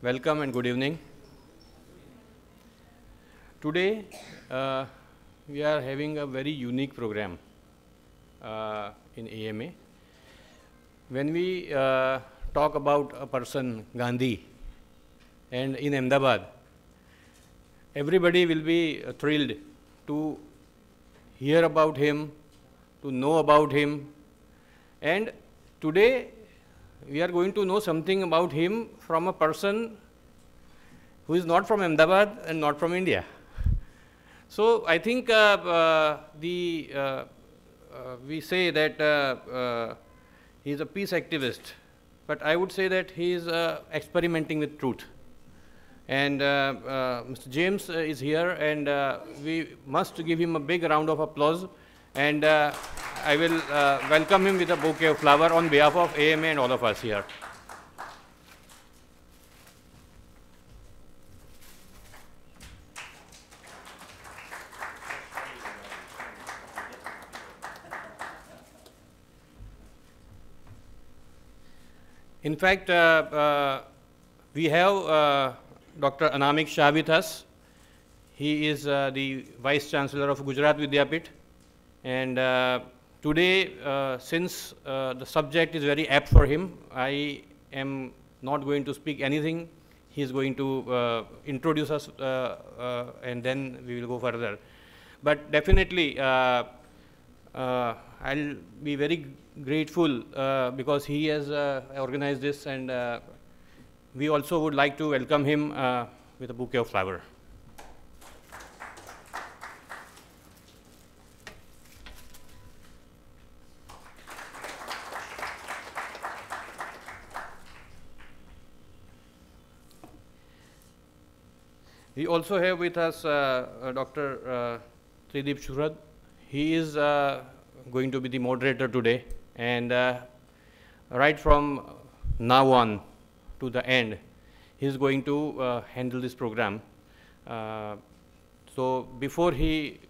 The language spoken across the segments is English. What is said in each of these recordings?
welcome and good evening. Today, uh, we are having a very unique program uh, in AMA. When we uh, talk about a person, Gandhi, and in Ahmedabad, everybody will be uh, thrilled to hear about him, to know about him, and today we are going to know something about him from a person who is not from Ahmedabad and not from India. So I think uh, uh, the uh, uh we say that uh, uh, he is a peace activist, but I would say that he is experimenting with truth. And Mr. James is here, and we must give him a big round of applause. And I will uh, welcome him with a bouquet of flower on behalf of AMA and all of us here. In fact, uh, uh, we have uh, Dr. Anamik Shah with us. He is uh, the Vice Chancellor of Gujarat Vidyapith. And uh, Today, uh, since uh, the subject is very apt for him, I am not going to speak anything. He is going to uh, introduce us uh, uh, and then we will go further. But definitely, I'll be very grateful because he has organized this and we also would like to welcome him with a bouquet of flowers. We also have with us uh, uh Dr. Uh, Tridip Suhrud. He is uh, going to be the moderator today. And right from now on to the end, he is going to handle this program. so before he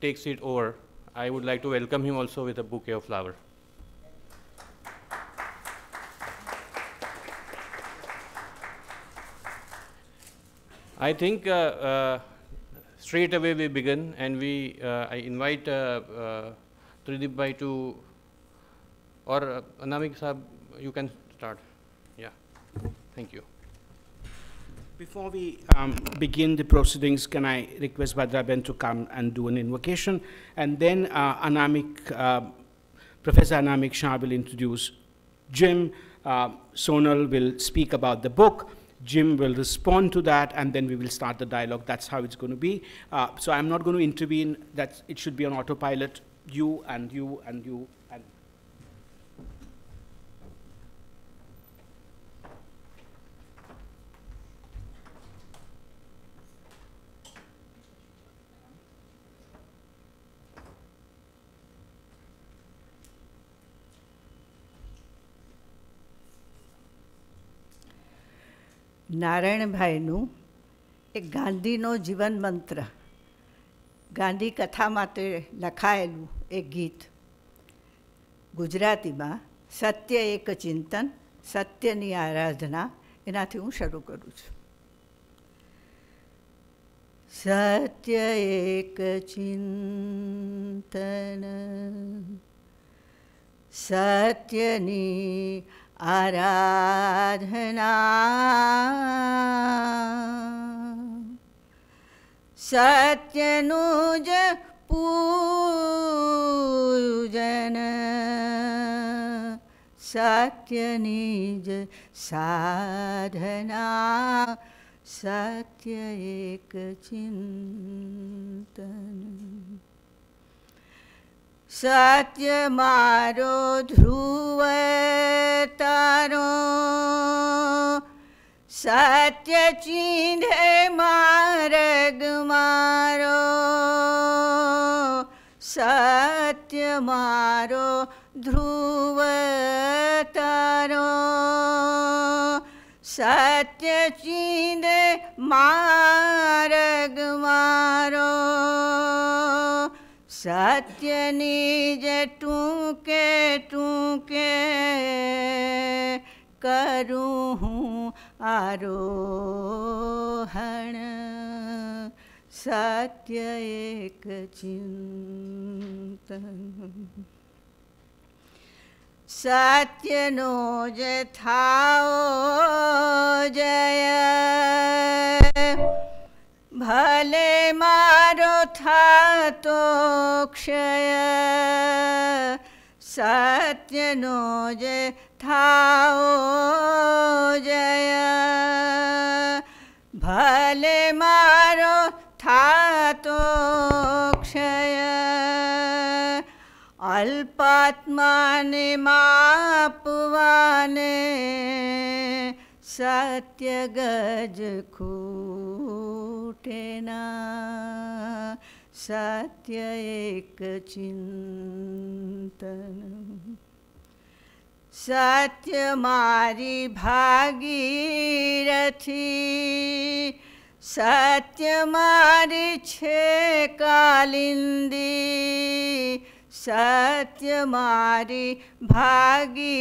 takes it over, I would like to welcome him also with a bouquet of flowers. I think uh, uh, straight away we begin and we, uh, I invite Tridip Bhai to, or Anamik Sahab, you can start. Yeah, thank you. Before we um, begin the proceedings, can I request Bhadraben to come and do an invocation? And then uh, Anamik, uh, Professor Anamik Shah will introduce Jim. Uh, Sonal will speak about the book. Jim will respond to that, and then we will start the dialogue. That's how it's going to be. Uh, so I'm not going to intervene. That it should be on autopilot. You and you and you નારાયણભાઈનું એક ગાંધીનો જીવન મંત્ર. ગાંધી કથા માટે લખાયેલું એક ગીત. ગુજરાતીમાં સત્ય એક ચિંતન, સત્યની આરાધના, એનાથી હું શરૂ કરું છું. સત્ય એક ચિંતન, સત્યની आराधना। सत्यनुज पूजन सत्यनिज साधना सत्य एक चिंतन। सत्य मारो ध्रुव तारो। सत्य चिन्ह मारग मारो। सत्य मारो ध्रुव तारो। सत्य चिन्ह मारग मारो। सत्य निज टूके टूके करूँ हूँ आरोहण। सत्य एक चिंतन। सत्य नो थाओ जय। भले मारो थातोक्षय सत्य भले मारो थाक्षय अल्पत्मानि मापवा सत्य गज खू ना सत्य एक चिंतन सत्य मारी भागीरथी सत्य मारी छे सत्य मारी भागीरथी।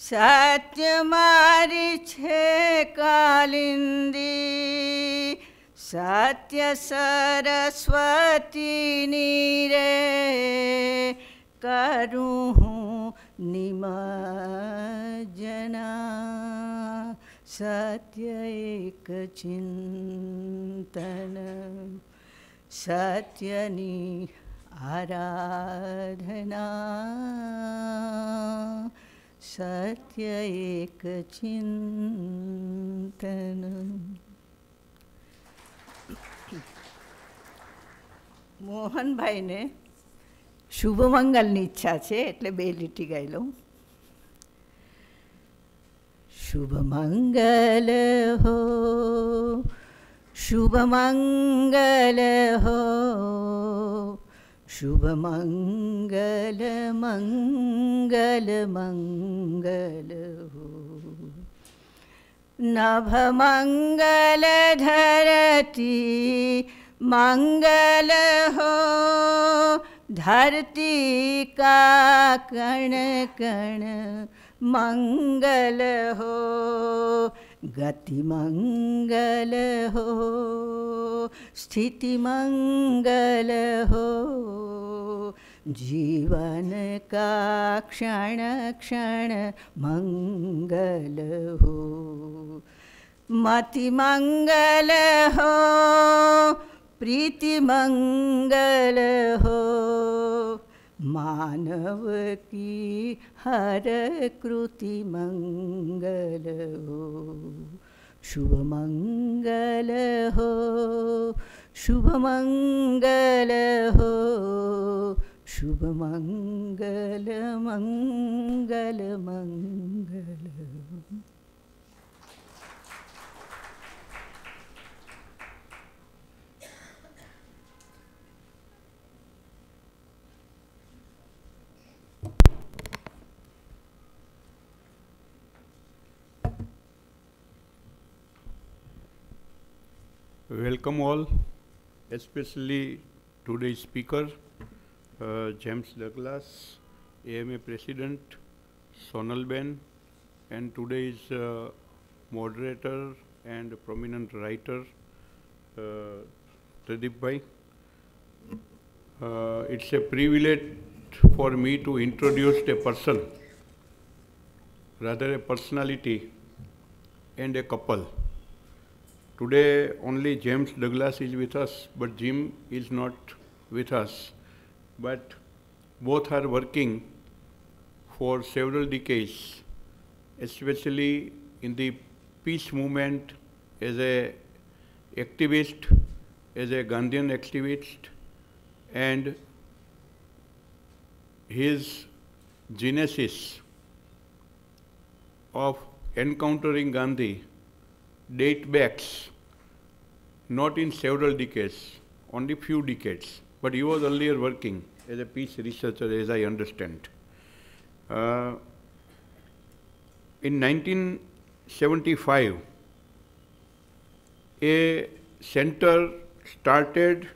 सत्य मारी छे कालिंदी सत्य सरस्वती नीरे करूँ हूँ निमजना सत्य एक चिंतन सत्यनी आराधना। આરાધના સત્ય એક ચિંતન મોહનભાઈને શુભમંગલની ઈચ્છા છે એટલે બે લીટી ગાઈ લઉં શુભ મંગલ હો શુભ મંગલ હો शुभ मंगल मंगल मंगल हो नभ मंगल धरती मंगल हो धरती का कण कण मंगल हो गति मंगल हो स्थिति मंगल हो जीवन का क्षण क्षण मंगल हो मति मंगल हो प्रीतिमङ्गल हो मानव की हर कृति मंगल हो। शुभ मंगल हो शुभ मंगल हो शुभ मंगल मंगल मंगल Welcome all, especially today's speaker, uh, James Douglass, AMA President, Sonal Ben, and today's uh, moderator and prominent writer, uh, Pradeep Bhai. Uh, it's a privilege for me to introduce a person, rather a personality and a couple. Today only James Douglass is with us, but Jim is not with us. But both are working for several decades, especially in the peace movement as a activist, as a Gandhian activist, and his genesis of encountering Gandhi date backs not in several decades, only few decades, but he was earlier working as a peace researcher, as I understand. Uh, in 1975, a center started,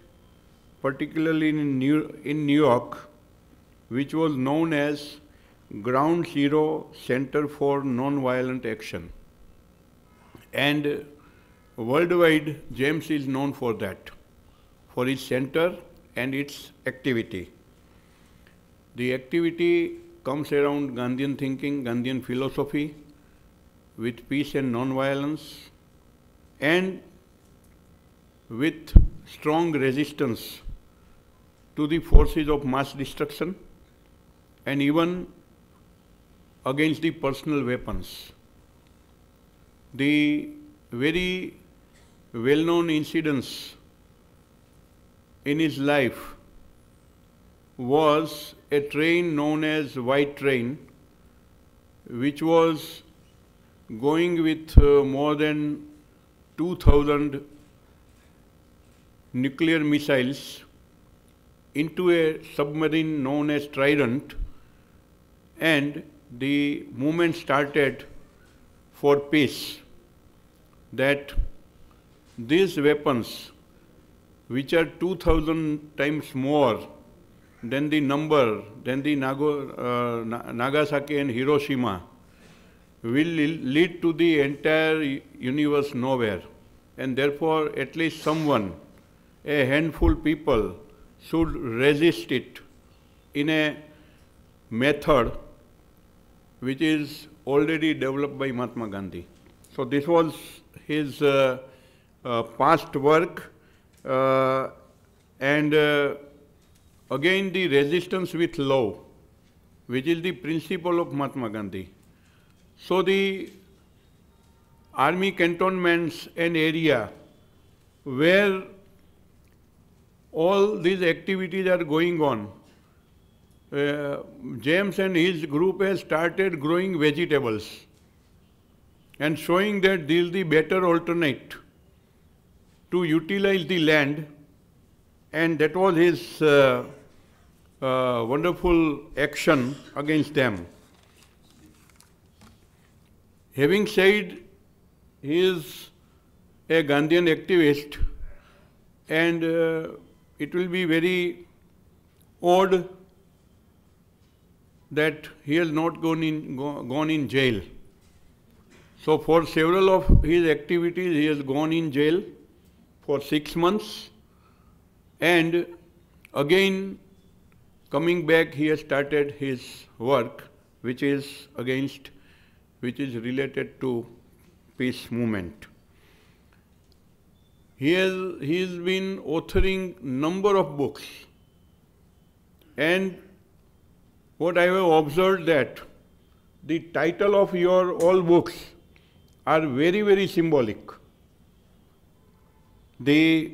particularly in New, in New York, which was known as ground zero center for non-violent action. And worldwide, James is known for that, for its center and its activity. The activity comes around Gandhian thinking, Gandhian philosophy, with peace and non-violence, and with strong resistance to the forces of mass destruction and even against the personal weapons. The very well-known incidents in his life was a train known as White Train, which was going with uh, more than 2,000 nuclear missiles into a submarine known as Trident, and the movement started for peace. That these weapons, which are 2,000 times more than the number, than the Nago, uh, Nagasaki and Hiroshima, will lead to the entire universe nowhere. And therefore, at least someone, a handful people, should resist it in a method which is already developed by Mahatma Gandhi. So this was his uh, past work uh, and uh, again the resistance with law, which is the principle of Mahatma Gandhi. So the army cantonments and area where all these activities are going on, uh, James and his group has started growing vegetables and showing that this is the better alternate to utilize the land and that was his uh, uh, wonderful action against them. Having said he is a Gandhian activist and uh, it will be very odd that he has not gone in, go, gone in jail. So for several of his activities, he has gone in jail for six months and again coming back he has started his work which is against, which is related to peace movement. He has, he has been authoring number of books and what I have observed that the title of your all books are very, very symbolic. The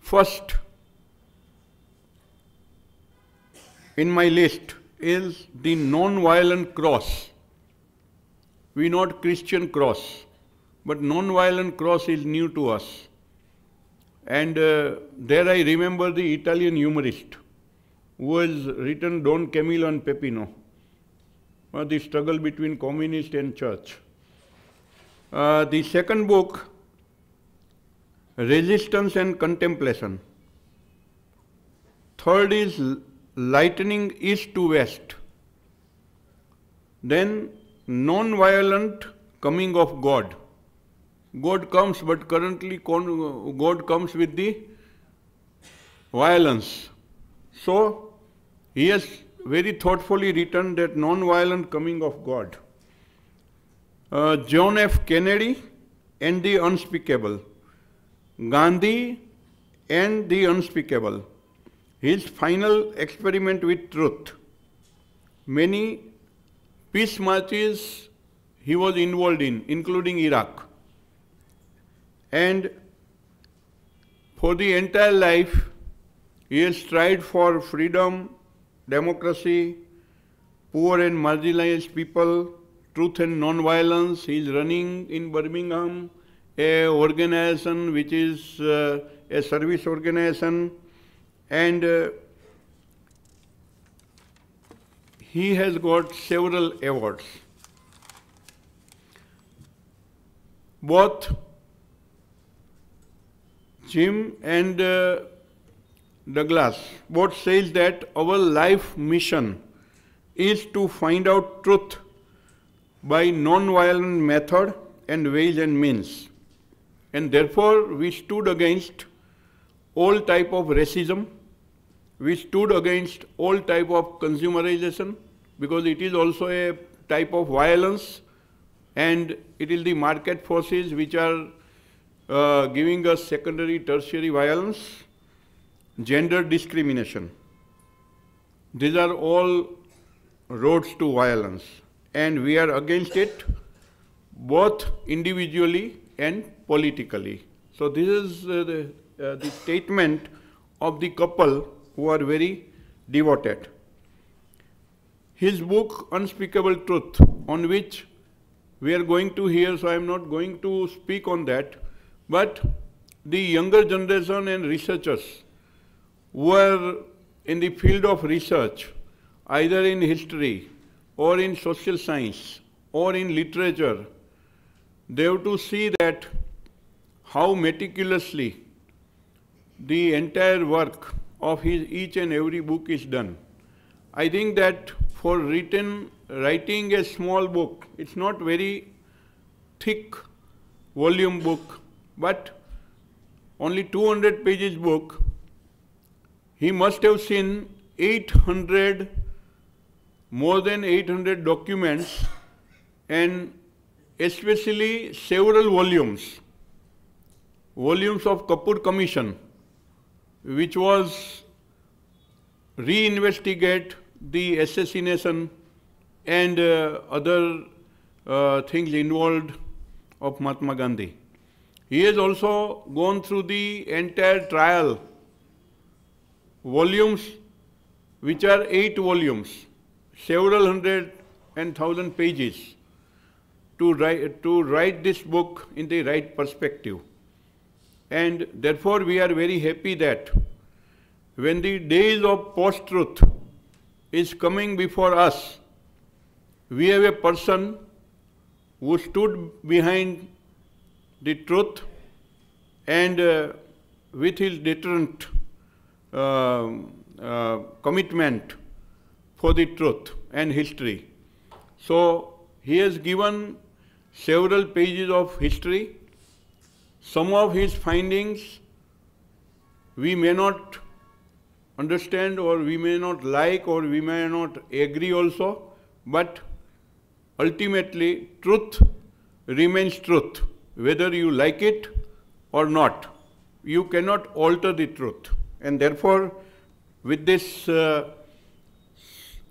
first in my list is the non-violent cross. We not Christian cross, but non-violent cross is new to us. And uh, there I remember the Italian humorist who has written Don Camillo and Peppone, uh, the struggle between communist and church. Uh, the second book, Resistance and Contemplation. Third is Lightning East to West. Then non-violent coming of God. God comes, but currently God comes with the violence. So, he has very thoughtfully written that non-violent coming of God. Uh, John F. Kennedy and the unspeakable. Gandhi and the unspeakable. His final experiment with truth. Many peace marches he was involved in, including Iraq. And for the entire life, he has tried for freedom, democracy, poor and marginalized people, truth and non-violence. He is running in Birmingham a organization which is uh, a service organization and uh, he has got several awards. Both Jim and uh, Douglass both says that our life mission is to find out truth by non-violent method and ways and means. And therefore, we stood against all type of racism, we stood against all type of consumerization, because it is also a type of violence, and it is the market forces which are uh, giving us secondary, tertiary violence, gender discrimination. These are all roads to violence, and we are against it both individually and politically. So this is uh, the, uh, the statement of the couple who are very devoted. His book, Unspeakable Truth, on which we are going to hear, so I am not going to speak on that, but the younger generation and researchers who are in the field of research, either in history or in social science or in literature, they have to see that how meticulously the entire work of his each and every book is done. I think that for written, writing a small book, it's not very thick volume book, but only 200 pages book, he must have seen 800, more than 800 documents and especially several volumes, volumes of Kapur Commission, which was reinvestigate the assassination and uh, other uh, things involved of Mahatma Gandhi. He has also gone through the entire trial, volumes which are eight volumes, several hundred and thousand pages to write, to write this book in the right perspective. And therefore, we are very happy that when the days of post-truth is coming before us, we have a person who stood behind the truth and uh, with his deterrent uh, uh, commitment for the truth and history. So he has given several pages of history. Some of his findings we may not understand or we may not like or we may not agree also, but ultimately truth remains truth, whether you like it or not. You cannot alter the truth. And therefore, with this uh,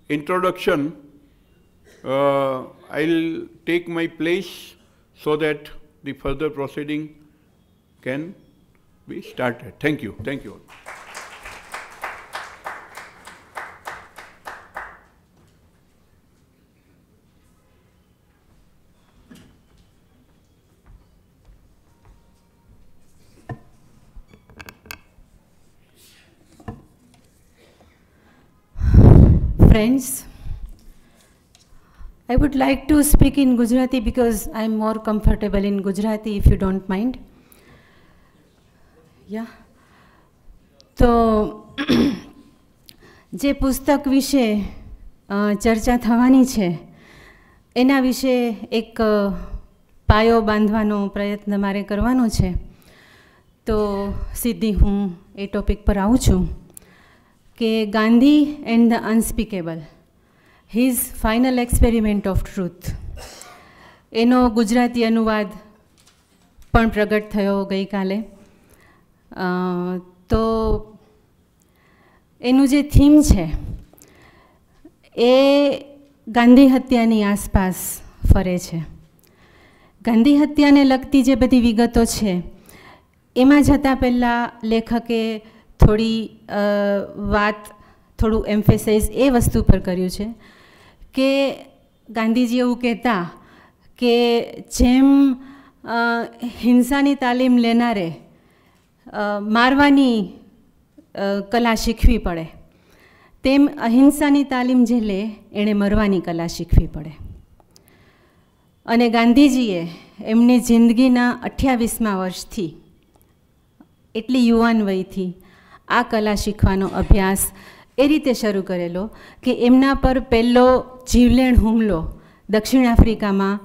introduction, uh, I'll take my place so that the further proceeding can be started. Thank you. Thank you. Friends, I would like to speak in Gujarati because I'm more comfortable in Gujarati if you don't mind. Yeah. તો જે પુસ્તક વિશે ચર્ચા થવાની છે, એના વિશે એક પાયો બાંધવાનો પ્રયત્ન મારે કરવાનો છે. તો સીધી હું એ ટોપિક પર આવું છું કે Gandhi and the unspeakable, his final experiment of truth. એનો ગુજરાતી અનુવાદ પણ પ્રગટ થયો ગઈકાલે. તો એનું જે થીમ છે, એ ગાંધી હત્યાની આસપાસ ફરે છે. ગાંધી હત્યાને લગતી જે બધી વિગતો છે, એમાં જતાં પહેલાં લેખકે થોડી વાત થોડું એમ્ફેસાઇઝ એ વસ્તુ પર કર્યું છે કે ગાંધીજી એવું કહેતા કે જેમ હિંસાની તાલીમ લેનારે મારવાની કલા શીખવી પડે. તેમ અહિંસાની તાલીમ જે લે, એણે મરવાની કલા શીખવી પડે. અને ગાંધીજીએ એમની જિંદગીના અઠ્યાવીસમાં વર્ષથી એટલી યુવાન વયથી આ કલા શીખવાનો અભ્યાસ એ રીતે શરૂ કરેલો કે એમના પર પહેલો જીવલેણ હુમલો દક્ષિણ આફ્રિકામાં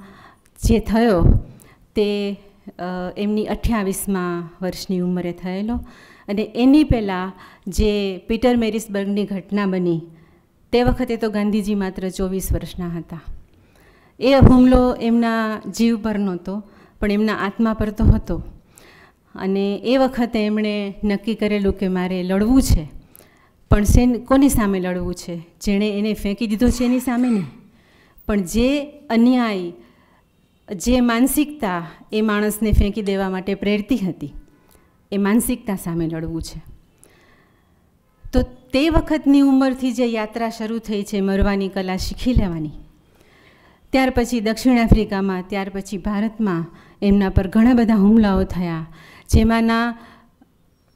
જે થયો તે એમની અઠ્યાવીસમાં વર્ષની ઉંમરે થયેલો. અને એની પહેલાં જે પીટર મેરિસબર્ગની ઘટના બની, તે વખતે તો ગાંધીજી માત્ર ચોવીસ વર્ષના હતા. એ હુમલો એમના જીવ પર નહોતો, પણ એમના આત્મા પર તો હતો. અને એ વખતે એમણે નક્કી કરેલું કે મારે લડવું છે, પણ સેન કોની સામે લડવું છે? જેણે એને ફેંકી દીધો છે એની સામે નહીં પણ જે અન્યાય જે માનસિકતા એ માણસને ફેંકી દેવા માટે પ્રેરતી હતી, એ માનસિકતા સામે લડવું છે. તો તે વખતની ઉંમરથી જે યાત્રા શરૂ થઈ છે, મરવાની કલા શીખી લેવાની, ત્યાર પછી દક્ષિણ આફ્રિકામાં, ત્યાર પછી ભારતમાં એમના પર ઘણા બધા હુમલાઓ થયા, જેમાંના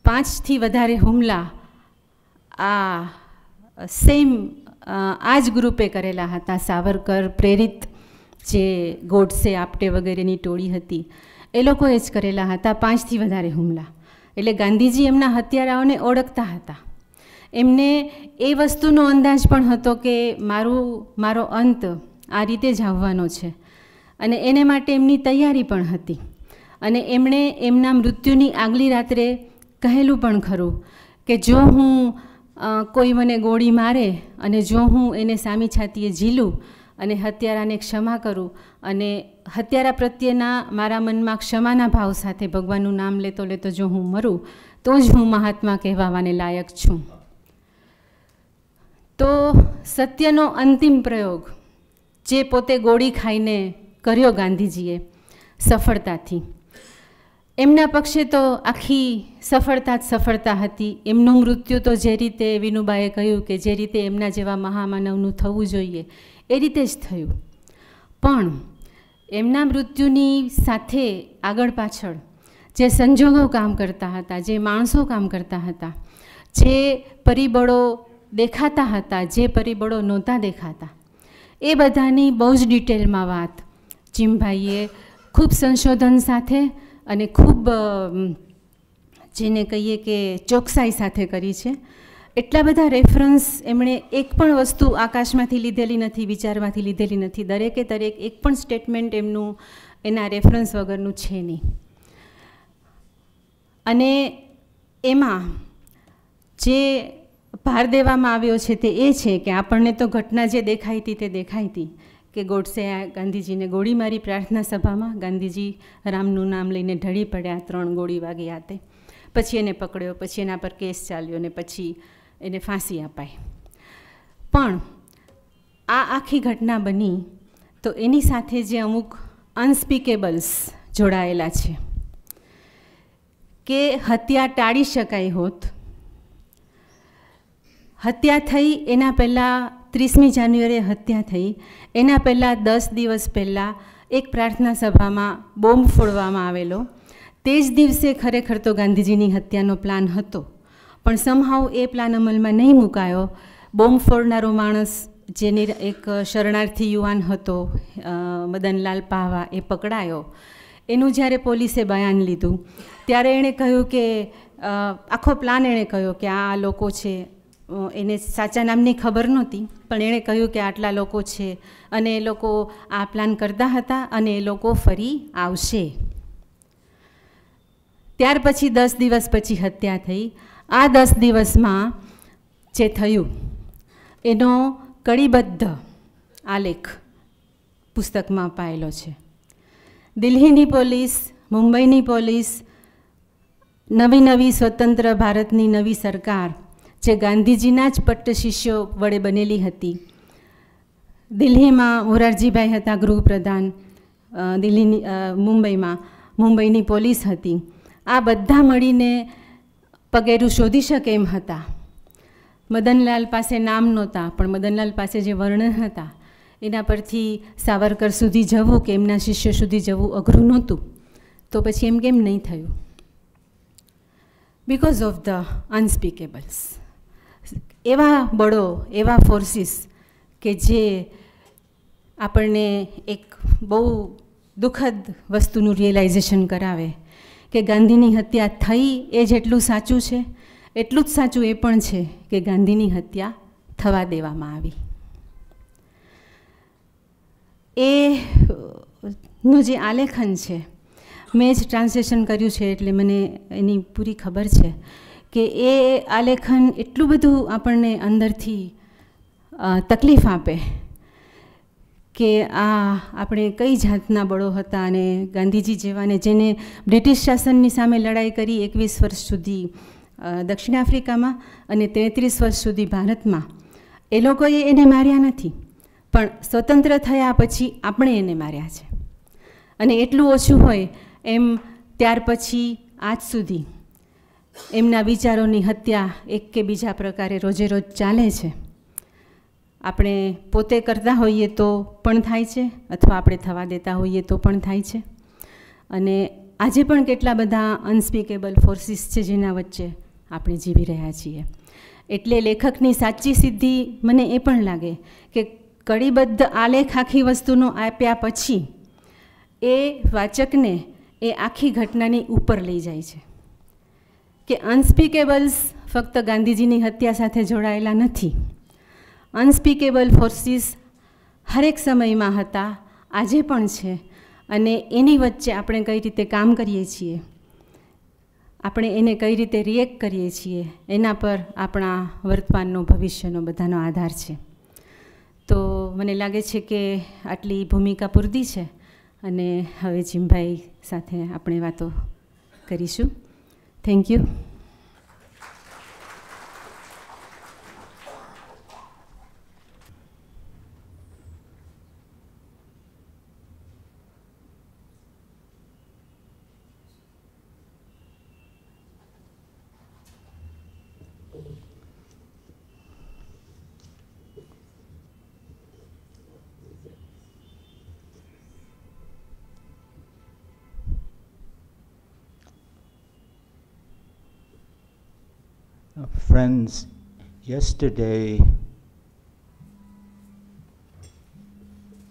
પાંચથી વધારે હુમલા આ સેમ આ જ ગ્રુપે કરેલા હતા, સાવરકર પ્રેરિત જે ગોડસે આપટે વગેરેની ટોળી હતી, એ લોકોએ જ કરેલા હતા, પાંચથી વધારે હુમલા. એટલે ગાંધીજી એમના હત્યારાઓને ઓળખતા હતા. એમને એ વસ્તુનો અંદાજ પણ હતો કે મારું, મારો અંત આ રીતે જ આવવાનો છે. અને એને માટે એમની તૈયારી પણ હતી. અને એમણે એમના મૃત્યુની આગલી રાત્રે કહેલું પણ ખરું કે જો હું કોઈ મને ગોળી મારે અને જો હું એને સામી છાતીએ ઝીલું અને હત્યારાને ક્ષમા કરું અને હત્યારા પ્રત્યેના મારા મનમાં ક્ષમાના ભાવ સાથે ભગવાનનું નામ લેતો લેતો જો હું મરું, તો જ હું મહાત્મા કહેવાવાને લાયક છું. તો સત્યનો અંતિમ પ્રયોગ જે પોતે ગોળી ખાઈને કર્યો ગાંધીજીએ સફળતાથી. એમના પક્ષે તો આખી સફળતા જ સફળતા હતી. એમનું મૃત્યુ તો જે રીતે વિનુબાએ કહ્યું કે જે રીતે એમના જેવા મહામાનવનું થવું જોઈએ એ રીતે જ થયું. પણ એમના મૃત્યુની સાથે આગળ પાછળ જે સંજોગો કામ કરતા હતા, જે માણસો કામ કરતા હતા, જે પરિબળો દેખાતા હતા, જે પરિબળો નહોતા દેખાતા, એ બધાની બહુ જ ડિટેલમાં વાત ચીમભાઈએ ખૂબ સંશોધન સાથે અને ખૂબ જેને કહીએ કે ચોકસાઈ સાથે કરી છે. એટલા બધા રેફરન્સ એમણે એક પણ વસ્તુ આકાશમાંથી લીધેલી નથી, વિચારમાંથી લીધેલી નથી. દરેકે દરેક એક પણ સ્ટેટમેન્ટ એમનું, એના રેફરન્સ વગરનું છે નહીં. અને એમાં જે ભાર દેવામાં આવ્યો છે તે એ છે કે આપણને તો ઘટના જે દેખાઈ હતી તે દેખાઈ હતી. કે ગોડસે ગાંધીજીને ગોળી મારી પ્રાર્થના સભામાં, ગાંધીજી રામનું નામ લઈને ઢળી પડ્યા ત્રણ ગોળી વાગ્યા તે પછી એને પકડ્યો, પછી એના પર કેસ ચાલ્યો ને પછી એને ફાંસી અપાય પણ આ આખી ઘટના બની તો એની સાથે જે અમુક અનસ્પીકેબલ્સ જોડાયેલા છે. કે હત્યા ટાળી શકાય હોત. હત્યા થઈ એના પહેલાં ત્રીસમી જાન્યુઆરીએ હત્યા થઈ. એના પહેલાં દસ દિવસ પહેલાં એક પ્રાર્થના સભામાં બોમ્બ ફોડવામાં આવેલો. તે જ દિવસે ખરેખર તો ગાંધીજીની હત્યાનો પ્લાન હતો. પણ સમહાવ એ પ્લાન અમલમાં નહીં મુકાયો. બોમ્બ ફોડનારો માણસ, જેને એક શરણાર્થી યુવાન હતો મદનલાલ પાવા એ પકડાયો. એનું જ્યારે પોલીસે બયાન લીધું, ત્યારે એણે કહ્યું કે આખો પ્લાન એણે કહ્યો કે આ લોકો છે એને સાચા નામની ખબર નહોતી, પણ એણે કહ્યું કે આટલા લોકો છે, અને એ લોકો આ પ્લાન કરતા હતા અને એ લોકો ફરી આવશે. ત્યાર પછી દસ દિવસ પછી હત્યા થઈ. આ દસ દિવસમાં જે થયું, એનો કડીબદ્ધ આલેખ પુસ્તકમાં અપાયેલો છે. દિલ્હીની પોલીસ, મુંબઈની પોલીસ, નવી નવી સ્વતંત્ર ભારતની નવી સરકાર, જે ગાંધીજીના જ પટ્ટ શિષ્યો વડે બનેલી હતી. દિલ્હીમાં મોરારજીભાઈ હતા ગૃહપ્રધાન દિલ્હીની મુંબઈમાં મુંબઈની પોલીસ હતી. આ બધા મળીને પગેરું શોધી શકે એમ હતા. મદનલાલ પાસે નામ નહોતા, પણ મદનલાલ પાસે જે વર્ણન હતા, એના પરથી સાવરકર સુધી જવું કે એમના શિષ્ય સુધી જવું અઘરું નહોતું, તો પછી એમ કેમ નહીં થયું? બિકોઝ ઓફ ધ અનસ્પીકેબલ્સ એવા બળો, એવા ફોર્સિસ કે જે આપણને એક બહુ દુઃખદ વસ્તુનું રિયલાઇઝેશન કરાવે કે ગાંધીની હત્યા થઈ એ જેટલું સાચું છે, એટલું જ સાચું એ પણ છે કે ગાંધીની હત્યા થવા દેવામાં આવી. એ, નું જે આલેખન છે, મેં જ ટ્રાન્સલેશન કર્યું છે એટલે મને એની પૂરી ખબર છે કે એ આલેખન એટલું બધું આપણને અંદરથી તકલીફ આપે કે આ આપણે કઈ જાતના બળો હતા અને ગાંધીજી જેવાને જેને બ્રિટિશ શાસનની સામે લડાઈ કરી એકવીસ વર્ષ સુધી દક્ષિણ આફ્રિકામાં અને તેત્રીસ વર્ષ સુધી ભારતમાં. એ લોકોએ એને માર્યા નથી, પણ સ્વતંત્ર થયા પછી આપણે એને માર્યા છે. અને એટલું ઓછું હોય એમ ત્યાર પછી આજ સુધી એમના વિચારોની હત્યા એક કે બીજા પ્રકારે રોજે રોજ ચાલે છે. આપણે પોતે કરતા હોઈએ તો પણ થાય છે, અથવા આપણે થવા દેતા હોઈએ તો પણ થાય છે. અને આજે પણ કેટલા બધા અનસ્પીકેબલ ફોર્સિસ છે જેના વચ્ચે આપણે જીવી રહ્યા છીએ. એટલે લેખકની સાચી સિદ્ધિ મને એ પણ લાગે કે કડીબદ્ધ આલેખ આખી વસ્તુનો આપ્યા પછી એ વાચકને એ આખી ઘટનાની ઉપર લઈ જાય છે. કે અનસ્પીકેબલ્સ ફક્ત ગાંધીજીની હત્યા સાથે જોડાયેલા નથી. અનસ્પીકેબલ ફોર્સિસ હરેક સમયમાં હતા. આજે પણ છે. અને એની વચ્ચે આપણે કઈ રીતે કામ કરીએ છીએ? આપણે એને કઈ રીતે રિએક્ટ કરીએ છીએ? એના પર આપણા વર્તમાનનો ભવિષ્યનો બધાનો આધાર છે. તો મને લાગે છે કે આટલી ભૂમિકા પૂરતી છે. અને હવે જીમભાઈ સાથે આપણે વાતો કરીશું. Thank you Friends, yesterday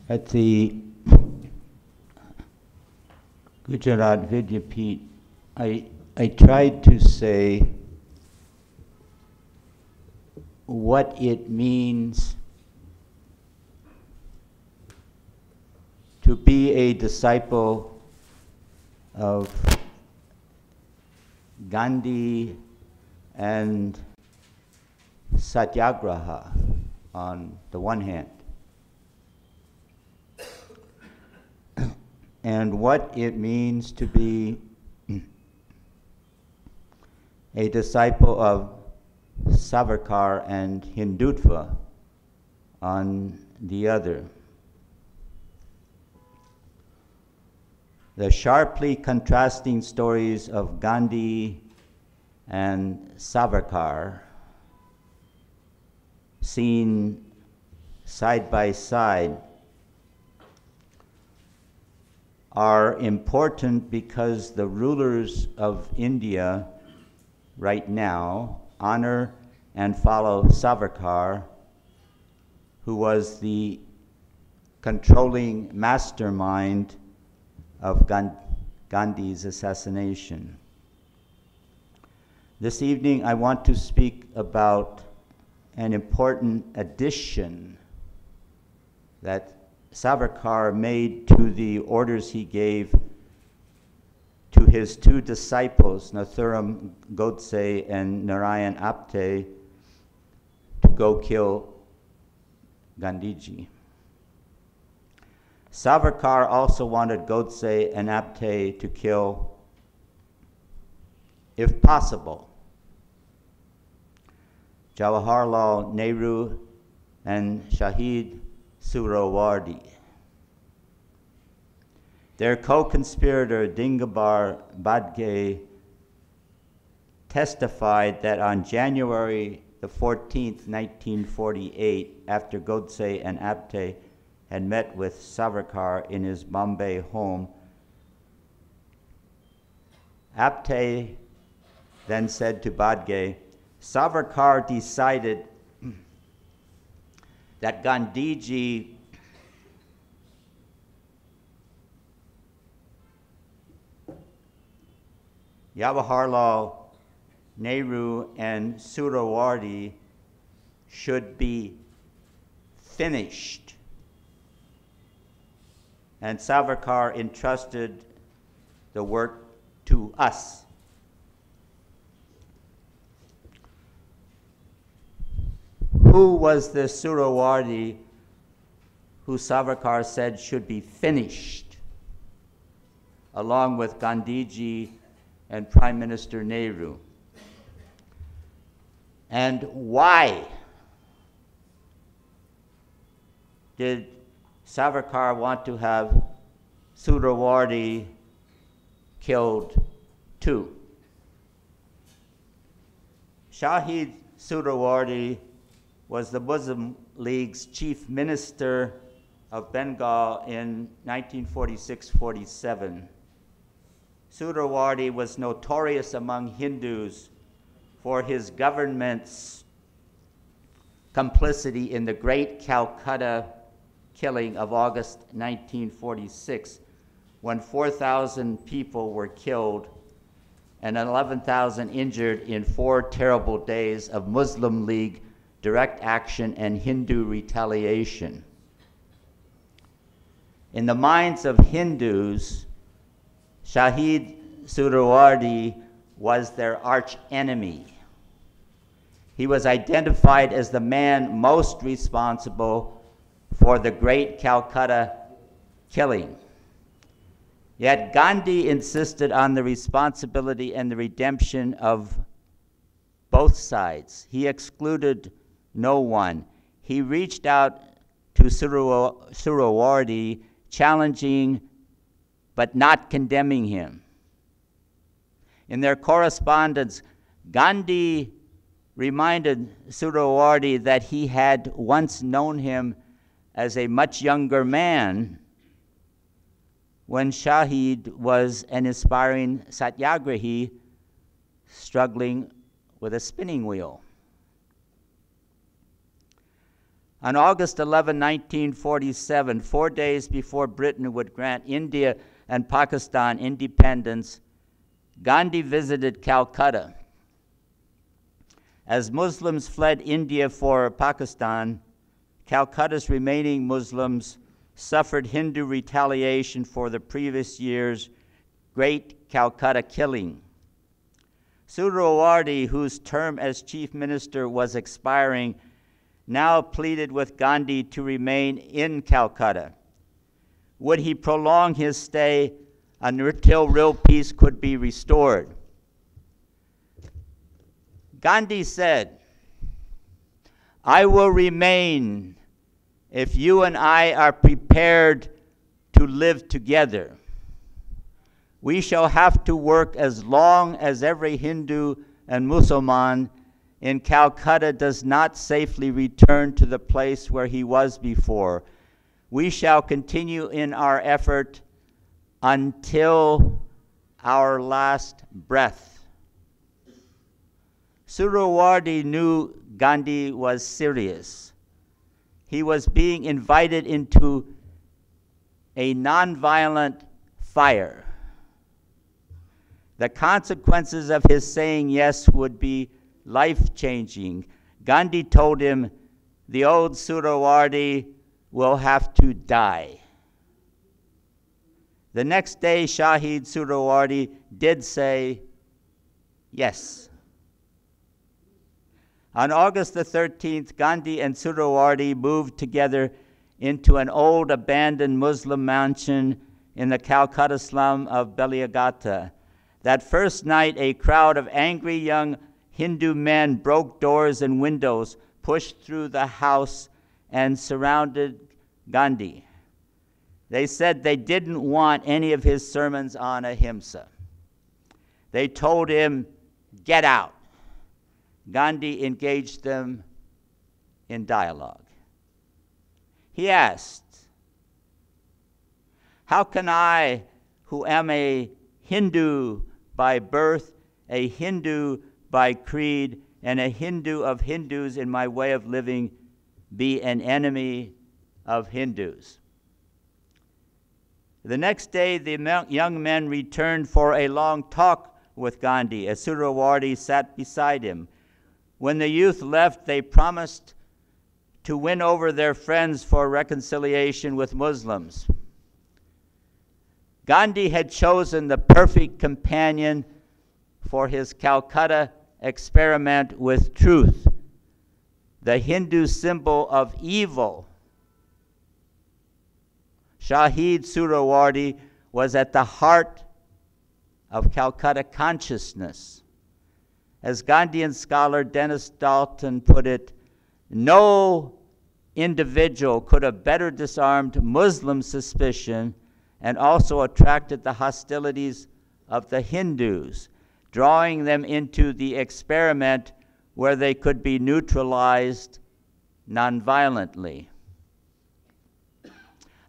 at the Gujarat Vidyapith, I, I tried to say what it means to be a disciple of Gandhi and satyagraha on the one hand, and what it means to be a disciple of Savarkar and Hindutva on the other. The sharply contrasting stories of Gandhi and Savarkar seen side by side are important because the rulers of India right now honor and follow Savarkar, who was the controlling mastermind of Gandhi's assassination. This evening, I want to speak about an important addition that Savarkar made to the orders he gave to his two disciples, Nathuram Godse and Narayan Apte, to go kill Gandhiji. Savarkar also wanted Godse and Apte to kill, if possible, Jawaharlal Nehru and Shahid Suhrawardy. Their co-conspirator Digambar Badge testified that on January the 14th, 1948, after Godse and Apte had met with Savarkar in his Bombay home, Apte then said to Badge, Savarkar decided that Gandhiji Jawaharlal Nehru, and Suhrawardy should be finished. And Savarkar entrusted the work to us. Who was the Suhrawardy who Savarkar said should be finished, along with Gandhiji and Prime Minister Nehru? And why did Savarkar want to have Suhrawardy killed too? Shahid Suhrawardy was the Muslim League's chief minister of Bengal in 1946-47. Suhrawardy was notorious among Hindus for his government's complicity in the Great Calcutta killing of August 1946, when 4,000 people were killed and 11,000 injured in four terrible days of Muslim League direct action and Hindu retaliation. In the minds of Hindus, Shahid Suhrawardy was their arch enemy. He was identified as the man most responsible for the great Calcutta killing. Yet Gandhi insisted on the responsibility and the redemption of both sides. He excluded no one. He reached out to Suhrawardy, challenging but not condemning him. In their correspondence, Gandhi reminded Suhrawardy that he had once known him as a much younger man when Shahid was an aspiring satyagrahi struggling with a spinning wheel. On August 11, 1947, four days before Britain would grant India and Pakistan independence, Gandhi visited Calcutta. As Muslims fled India for Pakistan, Calcutta's remaining Muslims suffered Hindu retaliation for the previous year's Great Calcutta killing. Suhrawardy, whose term as chief minister was expiring, now pleaded with Gandhi to remain in Calcutta. Would he prolong his stay until real peace could be restored? Gandhi said, I will remain if you and I are prepared to live together. We shall have to work as long as every Hindu and Muslim in Calcutta does not safely return to the place where he was before. We shall continue in our effort until our last breath. Suhrawardy knew Gandhi was serious. He was being invited into a nonviolent fire. The consequences of his saying yes would be life changing. Gandhi told him, The old Suhrawardy will have to die. The next day, Shahid Suhrawardy did say yes. On August the 13th, Gandhi and Suhrawardy moved together into an old abandoned Muslim mansion in the Calcutta slum of Beliaghata. That first night, a crowd of angry young Hindu men broke doors and windows, pushed through the house, and surrounded Gandhi. They said they didn't want any of his sermons on ahimsa. They told him, Get out. Gandhi engaged them in dialogue. He asked, How can I, who am a Hindu by birth, a Hindu by creed, and a Hindu of Hindus in my way of living, be an enemy of Hindus? The next day, the young men returned for a long talk with Gandhi as sat beside him. When the youth left, they promised to win over their friends for reconciliation with Muslims. Gandhi had chosen the perfect companion for his Calcutta experiment with truth, the Hindu symbol of evil. Shahid Suhrawardy was at the heart of Calcutta consciousness. As Gandhian scholar Dennis Dalton put it, no individual could have better disarmed Muslim suspicion and also attracted the hostilities of the Hindus, drawing them into the experiment where they could be neutralized nonviolently.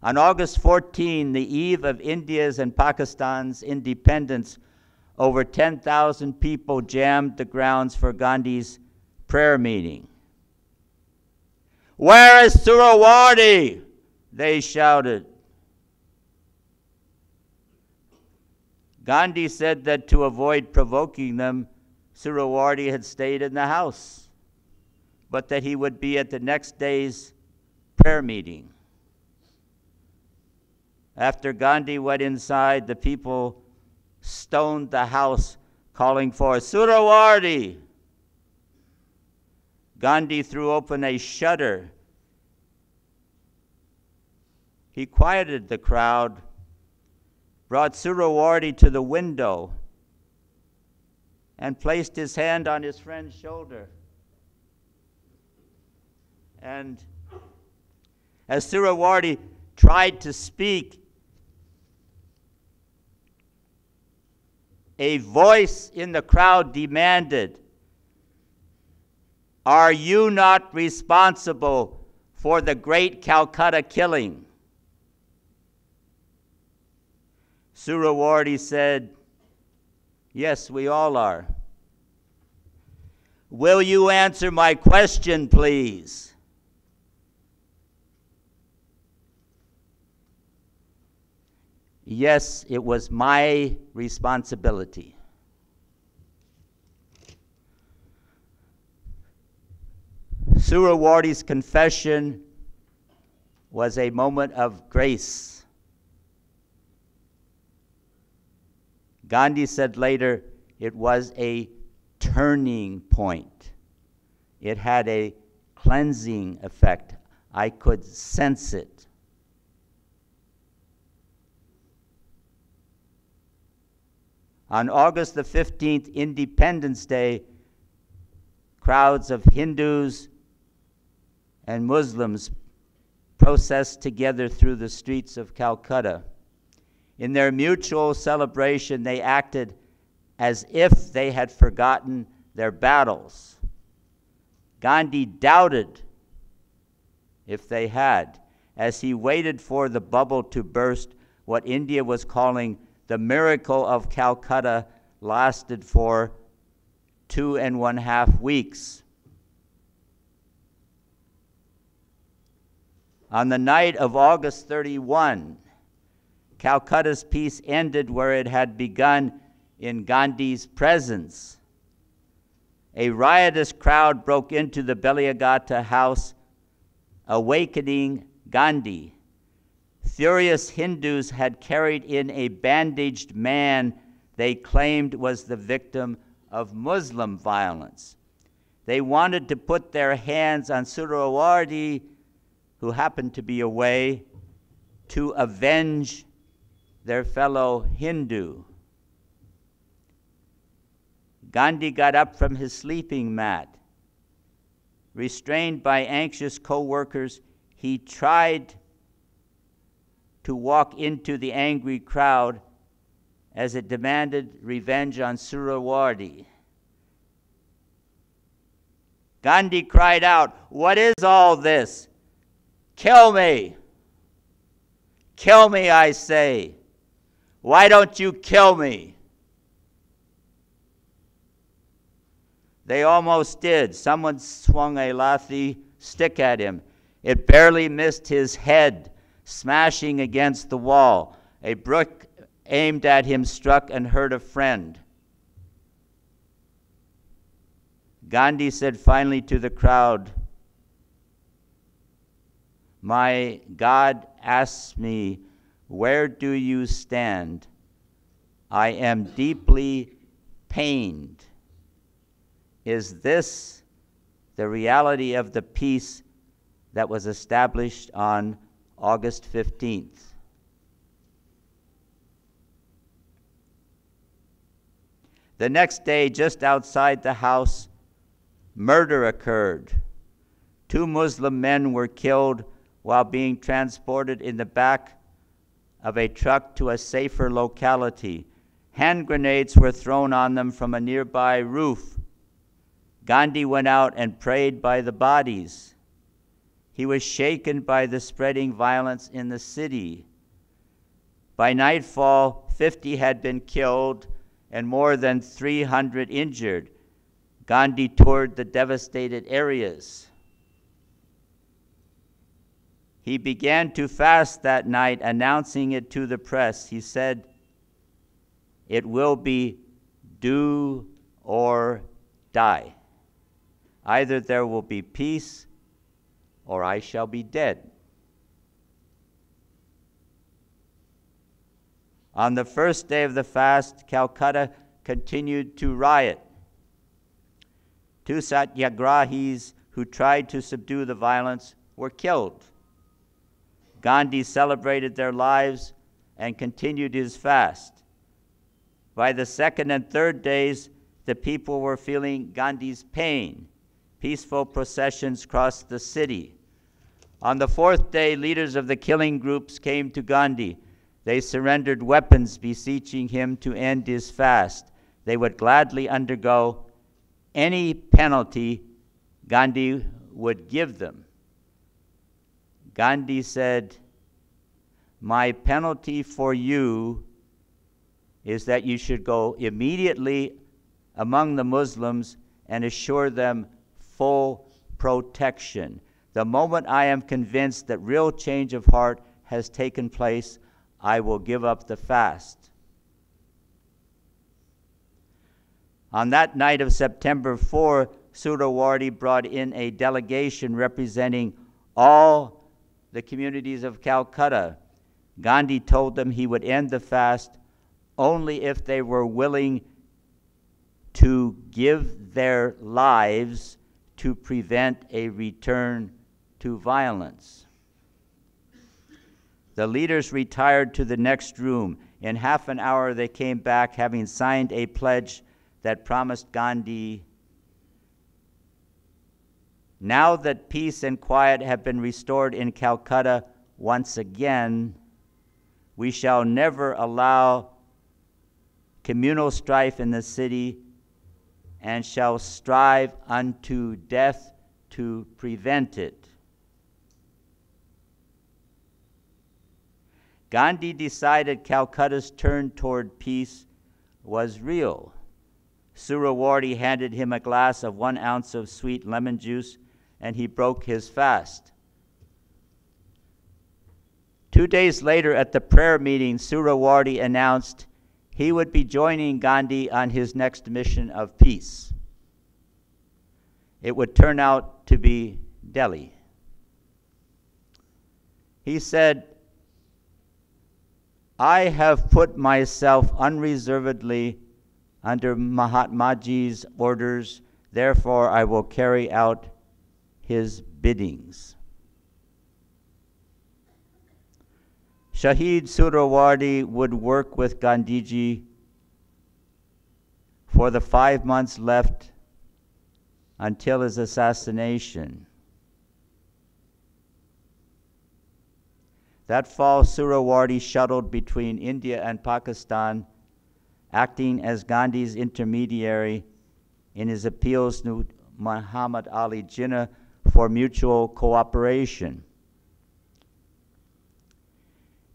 On August 14, the eve of India's and Pakistan's independence, over 10,000 people jammed the grounds for Gandhi's prayer meeting. Where is Suhrawardy? They shouted. Gandhi said that to avoid provoking them, Suhrawardy had stayed in the house, but that he would be at the next day's prayer meeting. After Gandhi went inside, the people stoned the house, calling for Suhrawardy. Gandhi threw open a shutter. He quieted the crowd, brought Suhrawardy to the window, and placed his hand on his friend's shoulder. And as Suhrawardy tried to speak, a voice in the crowd demanded, Are you not responsible for the great Calcutta killing? Suhrawardy said, Yes, we all are. Will you answer my question, please? Yes, it was my responsibility. Suhrawardy's confession was a moment of grace. Gandhi said later it was a turning point. It had a cleansing effect. I could sense it. On August the 15th, Independence Day, crowds of Hindus and Muslims processed together through the streets of Calcutta. In their mutual celebration, they acted as if they had forgotten their battles. Gandhi doubted if they had, as he waited for the bubble to burst, what India was calling the miracle of Calcutta lasted for two and one half weeks. On the night of August 31, Calcutta's peace ended where it had begun in Gandhi's presence. A riotous crowd broke into the Beliaghata house, awakening Gandhi. Furious Hindus had carried in a bandaged man they claimed was the victim of Muslim violence. They wanted to put their hands on Suhrawardy, who happened to be away, to avenge their fellow Hindu. Gandhi got up from his sleeping mat. Restrained by anxious co workers, he tried to walk into the angry crowd as it demanded revenge on Suhrawardy. Gandhi cried out, What is all this? Kill me! Kill me, I say! Why don't you kill me? They almost did. Someone swung a lathi stick at him. It barely missed his head smashing against the wall. A brick aimed at him struck and hurt a friend. Gandhi said finally to the crowd, My God asks me, Where do you stand? I am deeply pained. Is this the reality of the peace that was established on August 15th? The next day, just outside the house, murder occurred. Two Muslim men were killed while being transported in the back of a truck to a safer locality. Hand grenades were thrown on them from a nearby roof. Gandhi went out and prayed by the bodies. He was shaken by the spreading violence in the city. By nightfall, 50 had been killed and more than 300 injured. Gandhi toured the devastated areas. He began to fast that night, announcing it to the press. He said, It will be do or die. Either there will be peace or I shall be dead. On the first day of the fast, Calcutta continued to riot. Two satyagrahis who tried to subdue the violence were killed. Gandhi celebrated their lives and continued his fast. By the second and third days, the people were feeling Gandhi's pain. Peaceful processions crossed the city. On the fourth day, leaders of the killing groups came to Gandhi. They surrendered weapons, beseeching him to end his fast. They would gladly undergo any penalty Gandhi would give them. Gandhi said, My penalty for you is that you should go immediately among the Muslims and assure them full protection. The moment I am convinced that real change of heart has taken place, I will give up the fast. On that night of September 4, Suhrawardy brought in a delegation representing all the communities of Calcutta. Gandhi told them he would end the fast only if they were willing to give their lives to prevent a return to violence. The leaders retired to the next room. In half an hour, they came back having signed a pledge that promised Gandhi now that peace and quiet have been restored in Calcutta once again, we shall never allow communal strife in the city and shall strive unto death to prevent it. Gandhi decided Calcutta's turn toward peace was real. Suhrawardy handed him a glass of one ounce of sweet lemon juice and he broke his fast. Two days later, at the prayer meeting, Suhrawardy announced he would be joining Gandhi on his next mission of peace. It would turn out to be Delhi. He said, I have put myself unreservedly under Mahatmaji's orders, therefore I will carry out his biddings. Shahid Suhrawardy would work with Gandhiji for the five months left until his assassination. That fall, Suhrawardy shuttled between India and Pakistan, acting as Gandhi's intermediary in his appeals to Muhammad Ali Jinnah for mutual cooperation.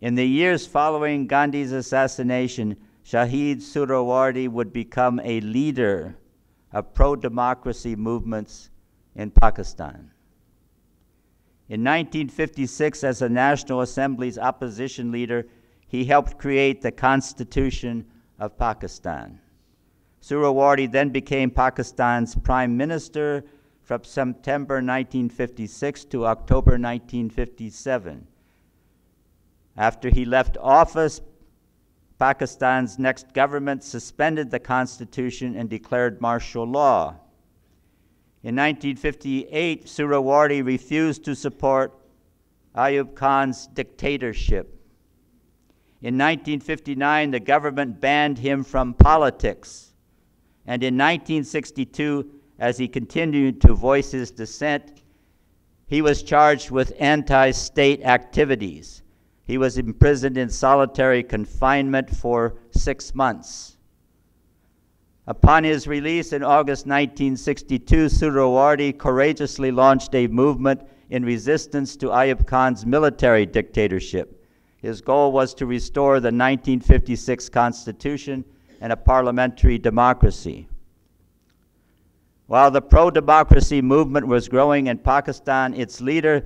In the years following Gandhi's assassination, Shahid Suhrawardy would become a leader of pro-democracy movements in Pakistan. In 1956, as the National Assembly's opposition leader, he helped create the Constitution of Pakistan. Suhrawardy then became Pakistan's prime minister from September 1956 to October 1957. After he left office, Pakistan's next government suspended the constitution and declared martial law. In 1958, Suhrawardy refused to support Ayub Khan's dictatorship. In 1959, the government banned him from politics. And in 1962, as he continued to voice his dissent, he was charged with anti state activities. He was imprisoned in solitary confinement for six months. Upon his release in August 1962, Suhrawardy courageously launched a movement in resistance to Ayub Khan's military dictatorship. His goal was to restore the 1956 Constitution and a parliamentary democracy. While the pro democracy movement was growing in Pakistan, its leader,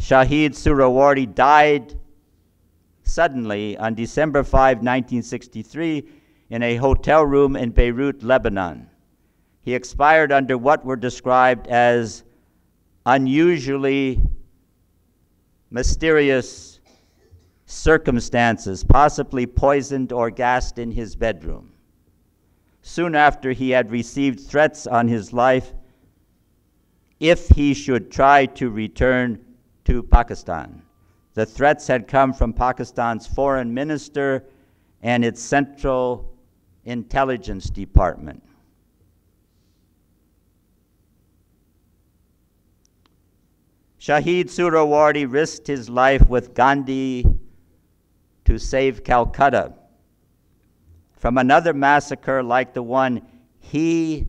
Shahid Suhrawardy, died suddenly on December 5, 1963, in a hotel room in Beirut, Lebanon. He expired under what were described as unusually mysterious circumstances, possibly poisoned or gassed in his bedroom. Soon after, he had received threats on his life if he should try to return to Pakistan. The threats had come from Pakistan's foreign minister and its central intelligence department. Shahid Suhrawardy risked his life with Gandhi to save Calcutta from another massacre like the one he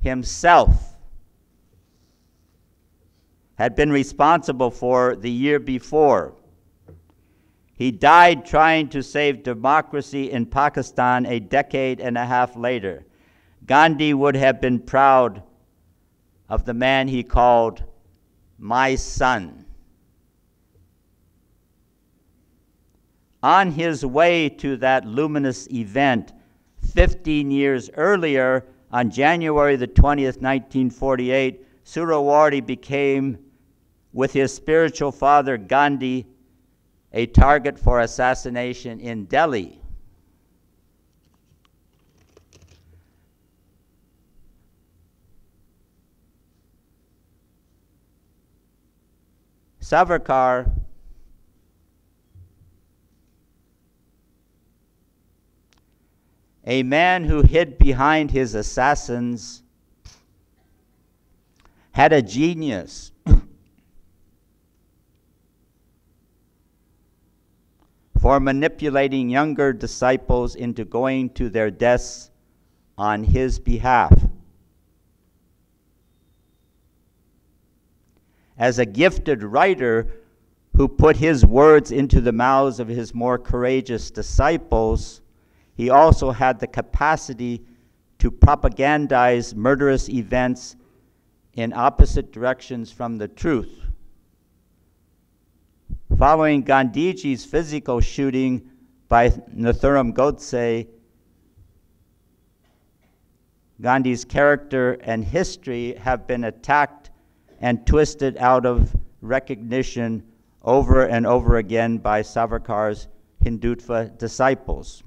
himself had been responsible for the year before. He died trying to save democracy in Pakistan a decade and a half later. Gandhi would have been proud of the man he called my son. On his way to that luminous event, 15 years earlier, on January the 20th, 1948, Suhrawardy became, with his spiritual father Gandhi, a target for assassination in Delhi. Savarkar a man who hid behind his assassins had a genius for manipulating younger disciples into going to their deaths on his behalf. As a gifted writer who put his words into the mouths of his more courageous disciples, he also had the capacity to propagandize murderous events in opposite directions from the truth. Following Gandhiji's physical shooting by Nathuram Godse, Gandhi's character and history have been attacked and twisted out of recognition over and over again by Savarkar's Hindutva disciples.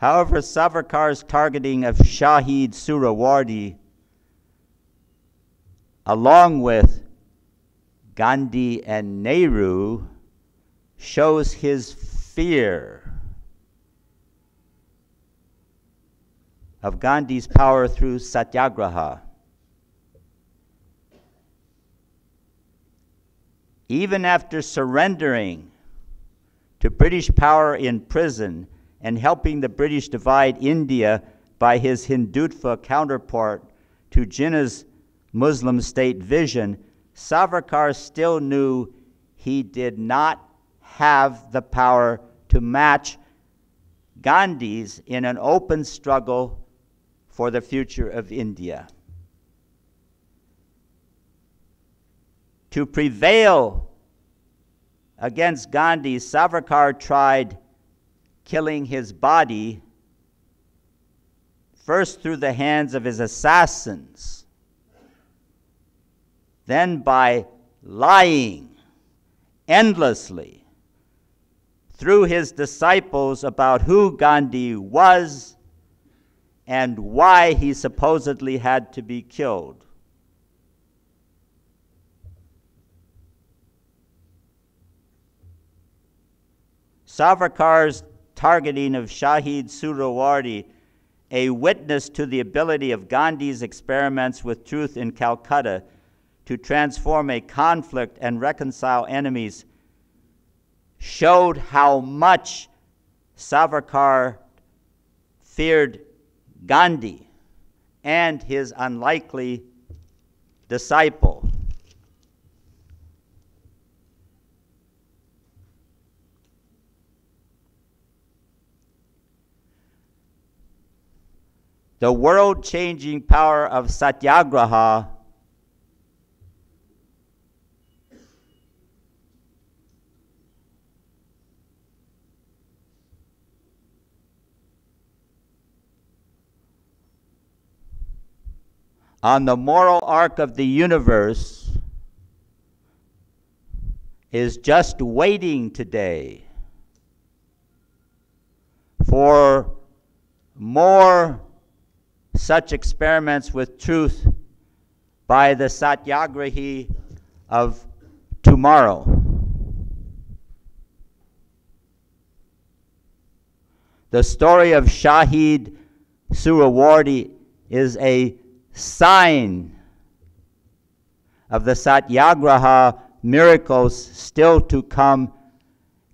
However, Savarkar's targeting of Shahid Suhrawardy, along with Gandhi and Nehru, shows his fear of Gandhi's power through satyagraha. Even after surrendering to British power in prison and helping the British divide India by his Hindutva counterpart to Jinnah's Muslim state vision, Savarkar still knew he did not have the power to match Gandhi's in an open struggle for the future of India. To prevail against Gandhi, Savarkar tried killing his body first through the hands of his assassins, then by lying endlessly through his disciples about who Gandhi was and why he supposedly had to be killed. Savarkar's targeting of Shahid Suhrawardy, a witness to the ability of Gandhi's experiments with truth in Calcutta to transform a conflict and reconcile enemies, showed how much Savarkar feared Gandhi and his unlikely disciple. The world changing power of Satyagraha on the moral arc of the universe is just waiting today for more such experiments with truth by the satyagrahi of tomorrow. The story of Shahid Suhrawardy is a sign of the Satyagraha miracles still to come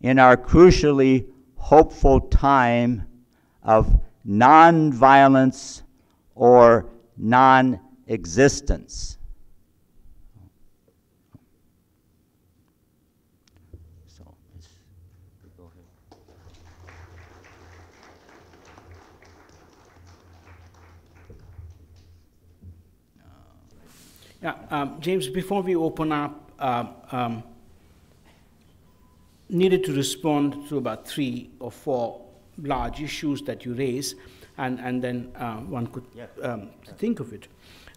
in our crucially hopeful time of non-violence or go ahead. Yeah, um, James, before we open up, uh, um, needed to respond to about three or four large issues that you raise, and, and then uh, one could um, think of it.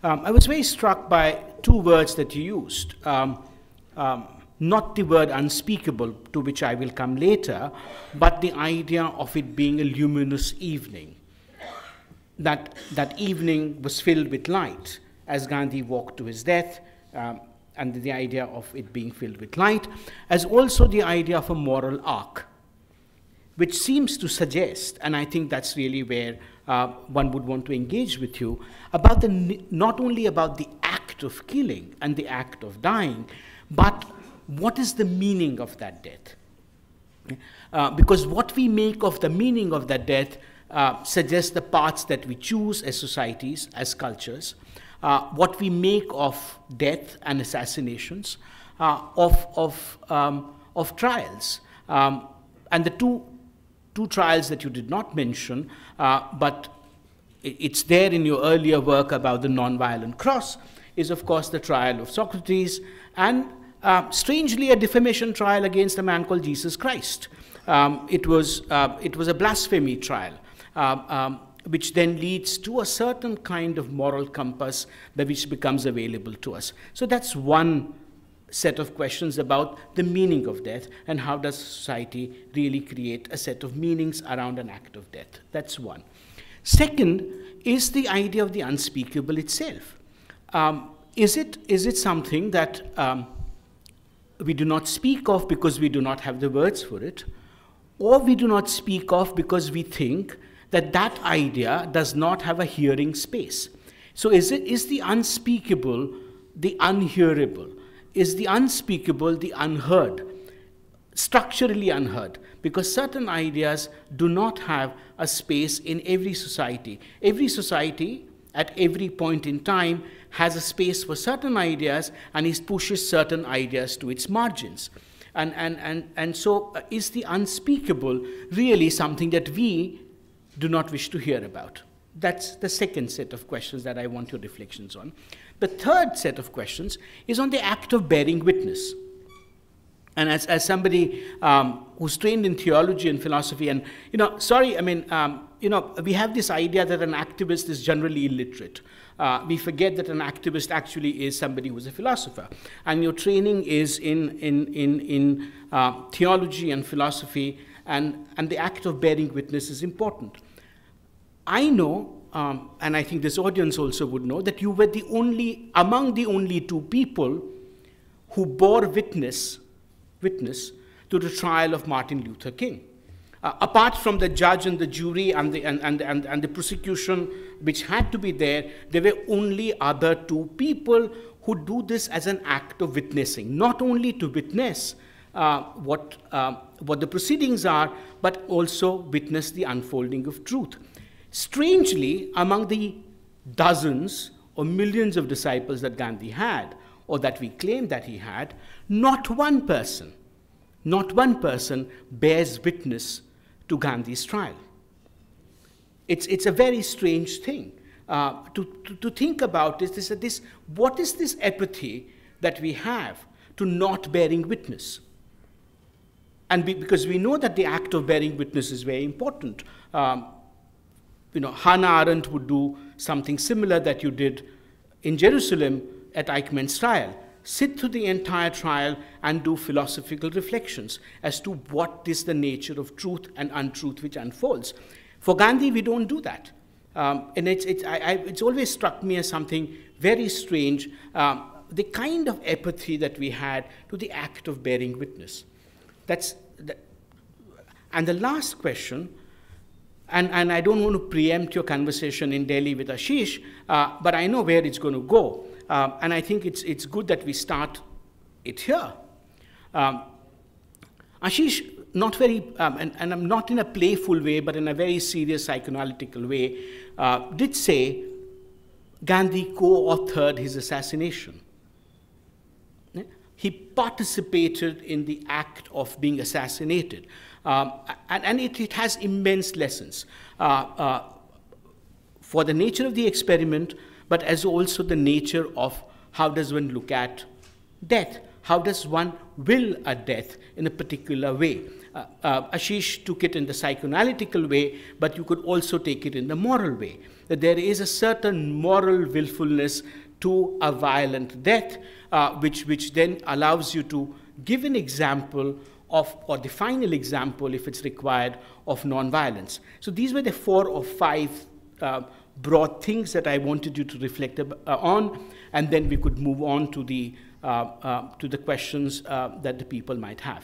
Um, I was very struck by two words that you used. Um, um, not the word unspeakable, to which I will come later, but the idea of it being a luminous evening. That, that evening was filled with light as Gandhi walked to his death, um, and the idea of it being filled with light, as also the idea of a moral arc, which seems to suggest, and I think that's really where uh, one would want to engage with you, about the not only about the act of killing and the act of dying, but what is the meaning of that death? Uh, because what we make of the meaning of that death uh, suggests the paths that we choose as societies, as cultures, uh, what we make of death and assassinations, uh, of, of, um, of trials. Um, and the two, two trials that you did not mention, uh, but it's there in your earlier work about the nonviolent cross, is of course the trial of Socrates, and uh, strangely a defamation trial against a man called Jesus Christ. Um, it, was, uh, it was a blasphemy trial. Um, um, which then leads to a certain kind of moral compass that which becomes available to us. So that's one set of questions about the meaning of death and how does society really create a set of meanings around an act of death. That's one. Second is the idea of the unspeakable itself. Um, is, it, is it something that um, we do not speak of because we do not have the words for it, or we do not speak of because we think that that idea does not have a hearing space. So is, it, is the unspeakable the unhearable? Is the unspeakable the unheard? Structurally unheard, because certain ideas do not have a space in every society. Every society, at every point in time, has a space for certain ideas and it pushes certain ideas to its margins. And, and, and, and so, uh, is the unspeakable really something that we do not wish to hear about? That's the second set of questions that I want your reflections on. The third set of questions is on the act of bearing witness. and as, as somebody um, who's trained in theology and philosophy, and, you know, sorry, I mean, um, you know, we have this idea that an activist is generally illiterate. Uh, we forget that an activist actually is somebody who's a philosopher. And your training is in, in, in, in uh, theology and philosophy, and, and the act of bearing witness is important. I know, um, and I think this audience also would know, that you were the only, among the only two people who bore witness, witness to the trial of Martin Luther King. Uh, apart from the judge and the jury and the, and, and, and, and the prosecution which had to be there, there were only other two people who do this as an act of witnessing, not only to witness uh, what, uh, what the proceedings are, but also witness the unfolding of truth. Strangely, among the dozens or millions of disciples that Gandhi had, or that we claim that he had, not one person, not one person bears witness to Gandhi's trial. It's, it's a very strange thing uh, to, to, to, think about is this, this, what is this apathy that we have to not bearing witness? And because we know that the act of bearing witness is very important. Um, you know, Hannah Arendt would do something similar that you did in Jerusalem at Eichmann's trial sit through the entire trial and do philosophical reflections as to what is the nature of truth and untruth which unfolds. For Gandhi, we don't do that. Um, and it's, it's, I, I, it's always struck me as something very strange, um, the kind of apathy that we had to the act of bearing witness. That's, that. and the last question, and, and I don't want to preempt your conversation in Delhi with Ashish, uh, but I know where it's going to go. Um, and I think it's, it's good that we start it here. Um, Ashish, not very, um, and, and I'm not in a playful way, but in a very serious psychoanalytical way, uh, did say Gandhi co authored his assassination. He participated in the act of being assassinated. Um, and, and it, it, has immense lessons uh, uh, for the nature of the experiment, but as also the nature of how does one look at death? How does one will a death in a particular way? Uh, uh, Ashish took it in the psychoanalytical way, but you could also take it in the moral way. That there is a certain moral willfulness to a violent death, uh, which, which then allows you to give an example of, or the final example, if it's required, of nonviolence. So these were the four or five uh, broad things that I wanted you to reflect uh, on, and then we could move on to the, uh, uh, to the questions uh, that the people might have.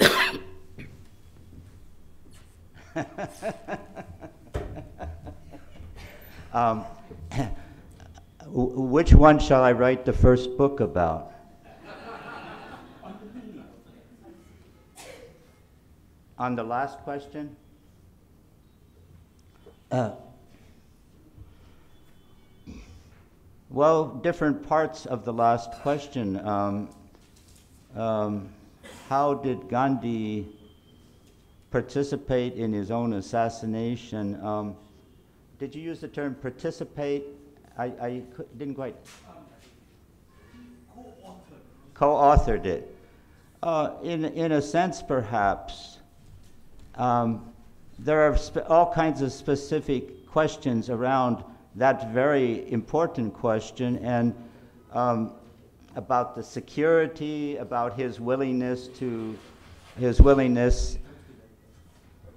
um, which one shall I write the first book about? On the last question? Uh, well, different parts of the last question. Um, um, how did Gandhi participate in his own assassination? Um, did you use the term participate? I, I didn't quite. Co-authored it. Uh, in, in a sense, perhaps. Um, there are all kinds of specific questions around that very important question and um, about the security, about his willingness to, his willingness.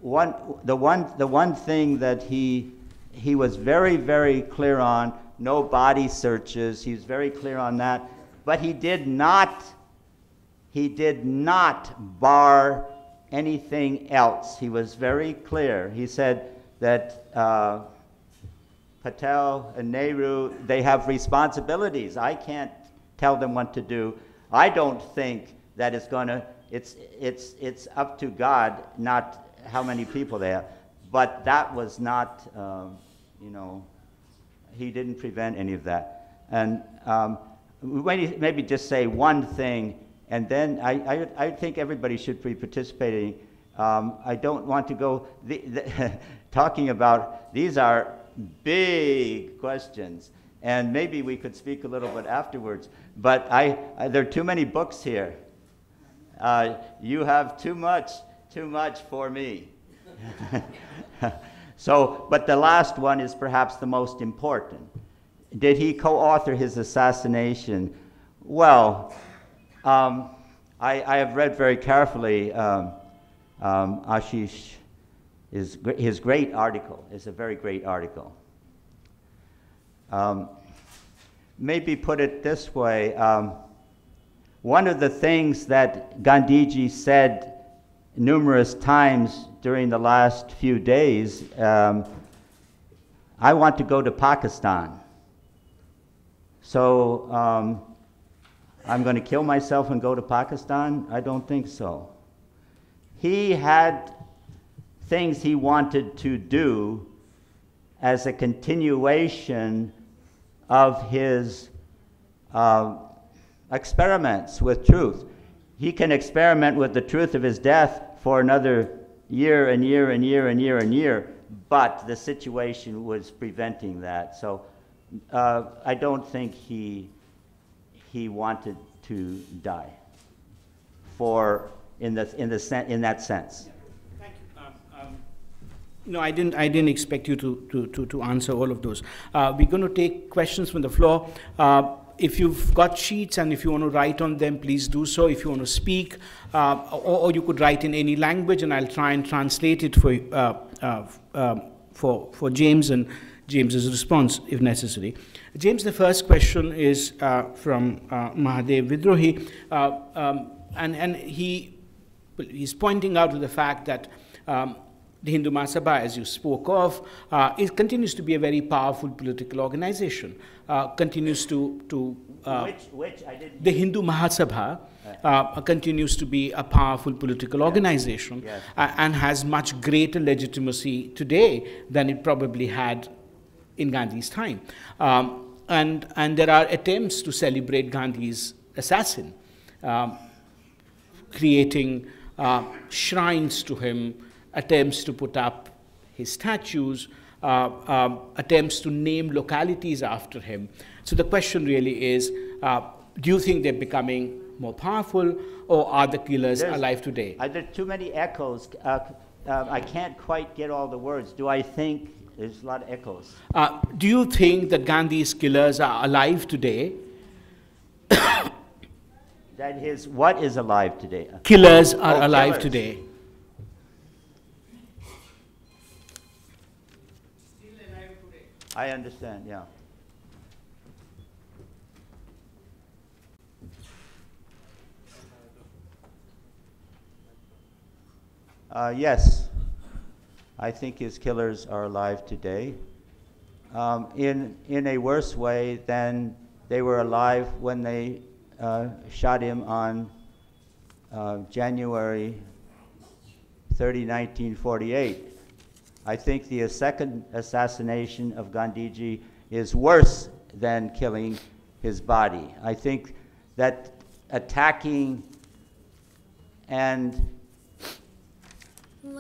One, the, one, the one thing that he, he was very, very clear on, no body searches, he was very clear on that, but he did not, he did not bar anything else. He was very clear. He said that uh, Patel and Nehru, they have responsibilities. I can't tell them what to do. I don't think that it's going to, it's, it's, it's up to God, not how many people there. But that was not, um, you know, he didn't prevent any of that. And um, maybe just say one thing and then I, I, I think everybody should be participating. Um, I don't want to go the, the talking about these are big questions. and maybe we could speak a little bit afterwards. But I, I there are too many books here. Uh, you have too much, too much for me. so, but the last one is perhaps the most important. Did he co author his assassination? Well, um, I, I, have read very carefully um, um, Ashis, his, his great article. is a very great article. Um, maybe put it this way um, one of the things that Gandhiji said numerous times during the last few days um, I want to go to Pakistan. So I'm going to kill myself and go to Pakistan? I don't think so. He had things he wanted to do as a continuation of his uh, experiments with truth. He can experiment with the truth of his death for another year and year and year and year and year, but the situation was preventing that. So uh, I don't think he, he wanted to die for, in, the, in, the in that sense. Thank you. Um, um, no, I didn't, I didn't expect you to, to, to, to answer all of those. Uh, we're going to take questions from the floor. Uh, if you've got sheets and if you want to write on them, please do so. If you want to speak, uh, or, or, you could write in any language, and I'll try and translate it for, uh, uh, um, for, for James and James's response if necessary. James, the first question is uh, from uh, Mahadev Vidrohi, uh, um, and, and he, he's pointing out to the fact that um, the Hindu Mahasabha, as you spoke of, uh, it continues to be a very powerful political organization, uh, continues to, to uh, which, which the Hindu Mahasabha uh, continues to be a powerful political organization yes. Yes. and has much greater legitimacy today than it probably had in Gandhi's time. Um, and, and there are attempts to celebrate Gandhi's assassin, um, creating uh, shrines to him, attempts to put up his statues, uh, um, attempts to name localities after him. So the question really is, uh, do you think they're becoming more powerful, or are the killers There's, alive today? Are there too many echoes? Uh, uh, I can't quite get all the words. Do I think there's a lot of echoes. Uh, do you think that Gandhi's killers are alive today? that his what is alive today? Killers are oh, alive killers. today. I understand, yeah. Uh, yes. I think his killers are alive today. Um, in, in a worse way than they were alive when they uh, shot him on uh, January 30, 1948. I think the second assassination of Gandhiji is worse than killing his body. I think that attacking and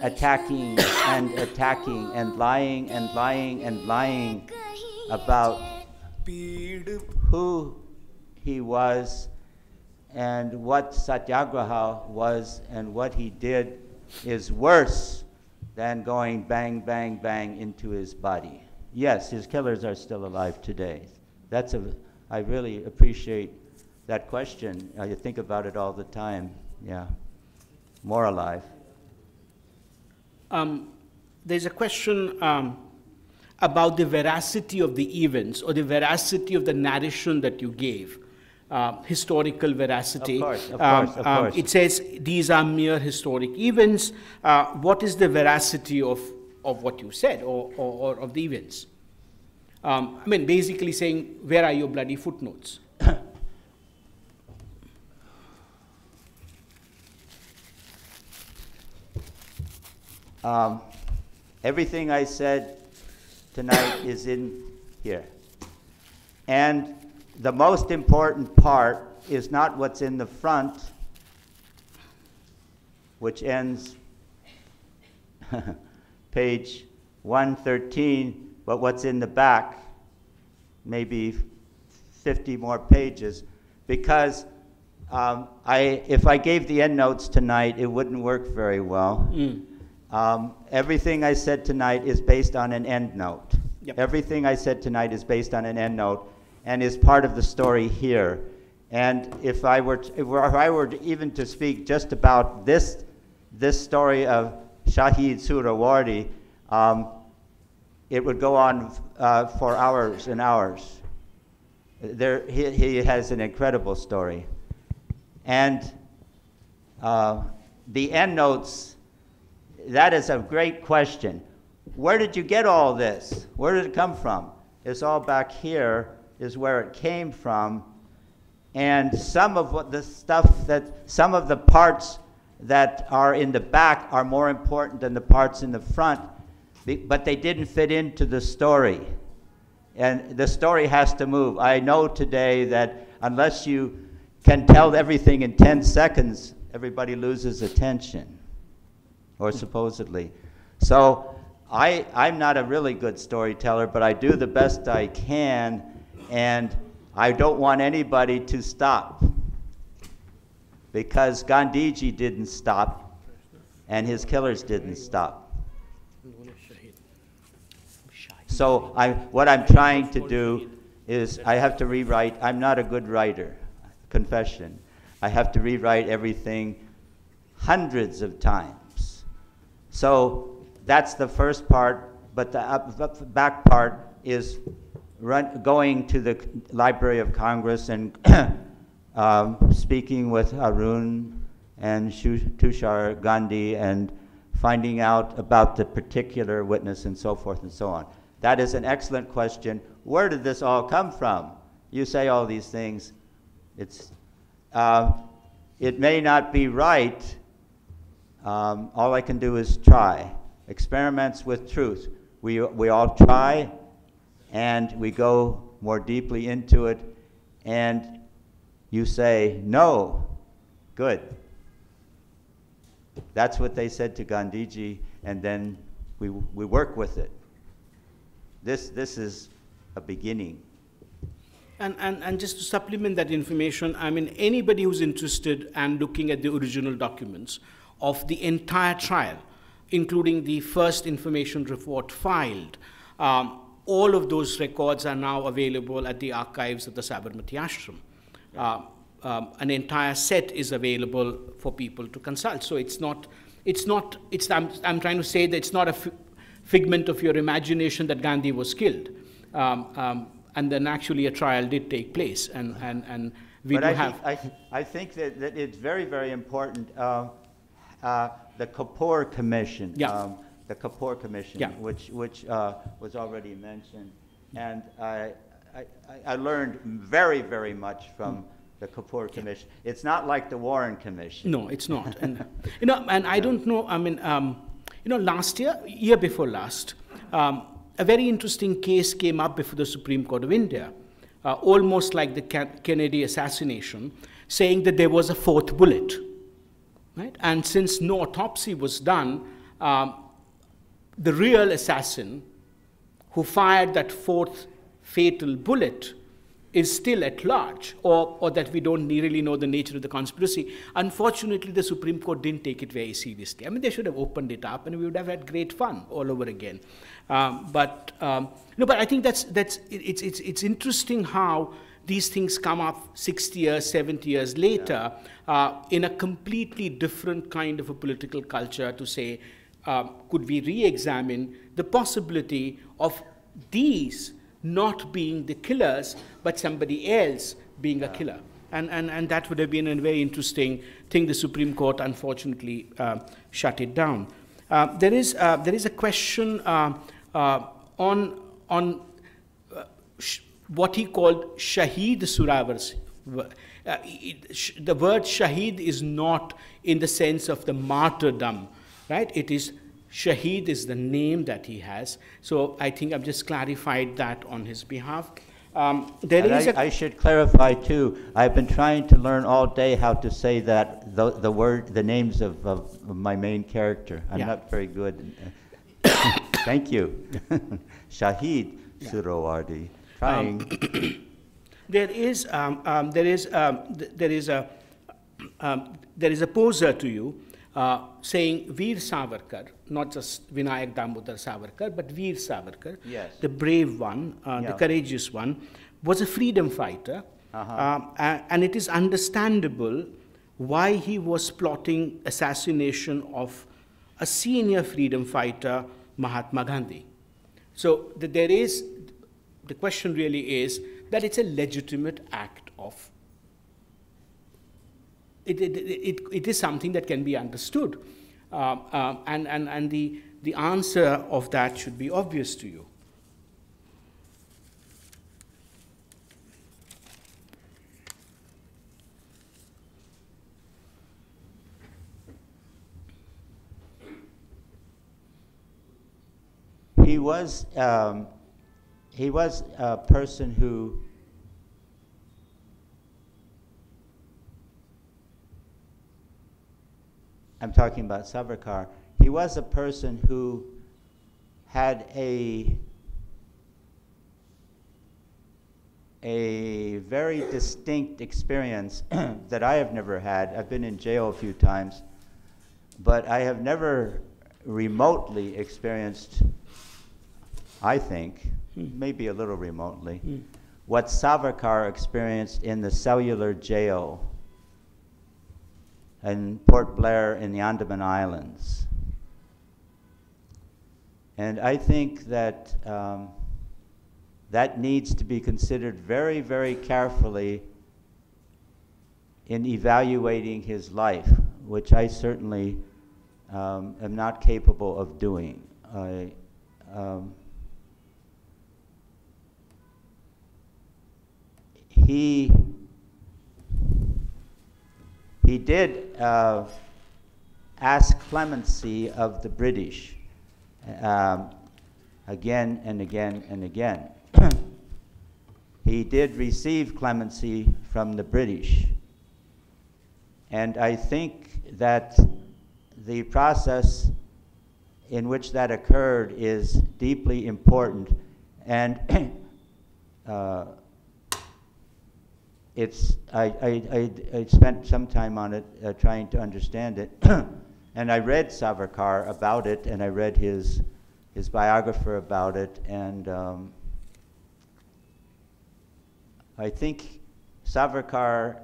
attacking and attacking and lying and lying and lying about who he was and what satyagraha was and what he did is worse than going bang, bang, bang into his body. Yes, his killers are still alive today. That's a, I really appreciate that question. I think about it all the time. Yeah. More alive. Um, there's a question um, about the veracity of the events or the veracity of the narration that you gave. Uh, historical veracity. Of course, of um, course, of um, course. it says these are mere historic events. Uh, what is the veracity of, of what you said or, or, or of the events? Um, I mean, basically saying, where are your bloody footnotes? Um, everything I said tonight is in here. And the most important part is not what's in the front, which ends page 113, but what's in the back. maybe 50 more pages because um, I, if I gave the endnotes tonight, it wouldn't work very well. Um, everything I said tonight is based on an endnote. Yep. Everything I said tonight is based on an endnote and is part of the story here. And if I were, to, if I were to even to speak just about this, this story of Shaheed Suhrawardy, um, it would go on uh, for hours and hours. There, he, he has an incredible story. And uh, the endnotes, that is a great question. Where did you get all this? Where did it come from? It's all back here, is where it came from. And some of what the stuff that, some of the parts that are in the back are more important than the parts in the front, but they didn't fit into the story. And the story has to move. I know today that unless you can tell everything in 10 seconds, everybody loses attention, or supposedly. So I, I'm not a really good storyteller, but I do the best I can, and I don't want anybody to stop. Because Gandhiji didn't stop, and his killers didn't stop. So I, what I'm trying to do is I have to rewrite. I'm not a good writer, confession. I have to rewrite everything hundreds of times. So that's the first part, but the up, back part is run, going to the Library of Congress and um, speaking with Arun and Tushar Gandhi and finding out about the particular witness and so forth and so on. That is an excellent question. Where did this all come from? You say all these things. It's, uh, it may not be right. Um, all I can do is try. Experiments with truth. We, we all try and we go more deeply into it, and you say, No, good. That's what they said to Gandhiji, and then we, we work with it. This, this is a beginning. And, and, and just to supplement that information, I mean, anybody who's interested and looking at the original documents of the entire trial, including the first information report filed, um, all of those records are now available at the archives of the Sabarmati Ashram. Uh, um, an entire set is available for people to consult. So it's not, it's not, it's, I'm, I'm trying to say that it's not a f- figment of your imagination that Gandhi was killed. Um, um, and then actually a trial did take place, and, and, and we but do I have. Think, I, I think that, that it's very, very important. Uh, uh, the Kapur Commission, Yeah. um, the Kapur Commission, Yeah. which, which uh, was already mentioned. And I, I, I learned very, very much from the Kapur Commission. It's not like the Warren Commission. No, it's not. and, you know, and I don't know, I mean, um, you know, last year, year before last, um, a very interesting case came up before the Supreme Court of India, uh, almost like the Ken- Kennedy assassination, saying that there was a fourth bullet. Right? And since no autopsy was done, um, the real assassin who fired that fourth fatal bullet is still at large, or, or that we don't really know the nature of the conspiracy. Unfortunately, the Supreme Court didn't take it very seriously. I mean, they should have opened it up, and we would have had great fun all over again. Um, but um, no, but I think that's that's it- it's it's it's interesting how these things come up 60 years, 70 years later uh, in a completely different kind of a political culture to say, um, could we re examine the possibility of these not being the killers, but somebody else being a killer? And, and, and that would have been a very interesting thing. The Supreme Court, unfortunately, uh, shut it down. Uh, there, is, uh, there is a question uh, uh, on, on uh, what he called Shaheed Suhrawardy's. Uh, the word Shaheed is not in the sense of the martyrdom, right? It is Shaheed is the name that he has. So I think I've just clarified that on his behalf. Um, there And is I, should clarify too, I've been trying to learn all day how to say that, the, the word, the names of, of my main character. I'm Yeah. not very good. Thank you. Shaheed Suhrawardy. Trying. There is, um, um, there is, um, th- there is a, um, there is a poser to you uh, saying Veer Savarkar, not just Vinayak Damodar Savarkar, but Veer Savarkar, Yes. the brave one, uh, the courageous one, was a freedom fighter, um, a- and it is understandable why he was plotting assassination of a senior freedom fighter, Mahatma Gandhi. So th- there is, the question really is that it's a legitimate act of, it, it, it, it is something that can be understood. Um, and and, and the, the answer of that should be obvious to you. He was, um, he was a person who I'm talking about Savarkar. He was a person who had a a very distinct experience that I have never had. I've been in jail a few times, but I have never remotely experienced, I think, maybe a little remotely, what Savarkar experienced in the cellular jail in Port Blair in the Andaman Islands. And I think that um, that needs to be considered very, very carefully in evaluating his life, which I certainly um, am not capable of doing. I, um, he he did uh, ask clemency of the British um, again and again and again. he did receive clemency from the British. And I think that the process in which that occurred is deeply important. And uh, it's, I, I, I, I spent some time on it uh, trying to understand it. and I read Savarkar about it, and I read his, his biographer about it, and um, I think Savarkar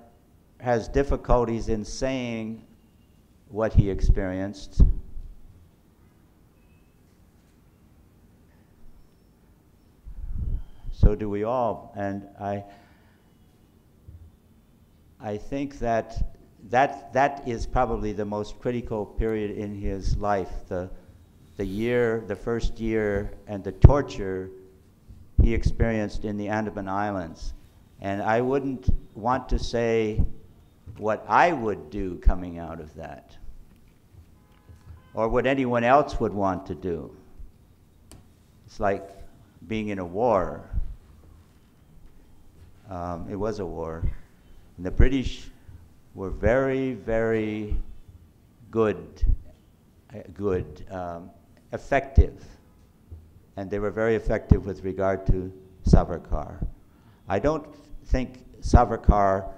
has difficulties in saying what he experienced. So do we all. And I, I think that, that that is probably the most critical period in his life. The, the year, the first year, and the torture he experienced in the Andaman Islands. And I wouldn't want to say what I would do coming out of that, or what anyone else would want to do. It's like being in a war. Um, it was a war. And the British were very, very good, uh, good, um, effective, and they were very effective with regard to Savarkar. I don't think Savarkar,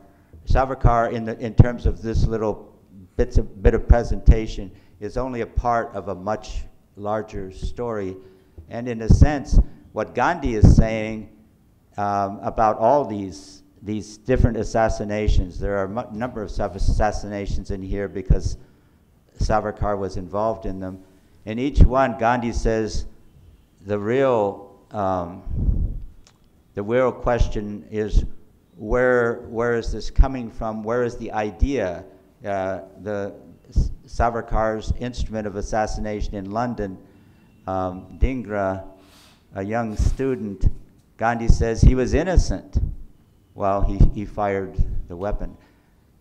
Savarkar in, the, in terms of this little bits of, bit of presentation is only a part of a much larger story. And in a sense, what Gandhi is saying um, about all these, these different assassinations, there are a number of assassinations in here because Savarkar was involved in them. In each one, Gandhi says the real um, the real question is where, where is this coming from? Where is the idea? Uh, the Savarkar's instrument of assassination in London, um, Dhingra, a young student, Gandhi says he was innocent while he, he fired the weapon.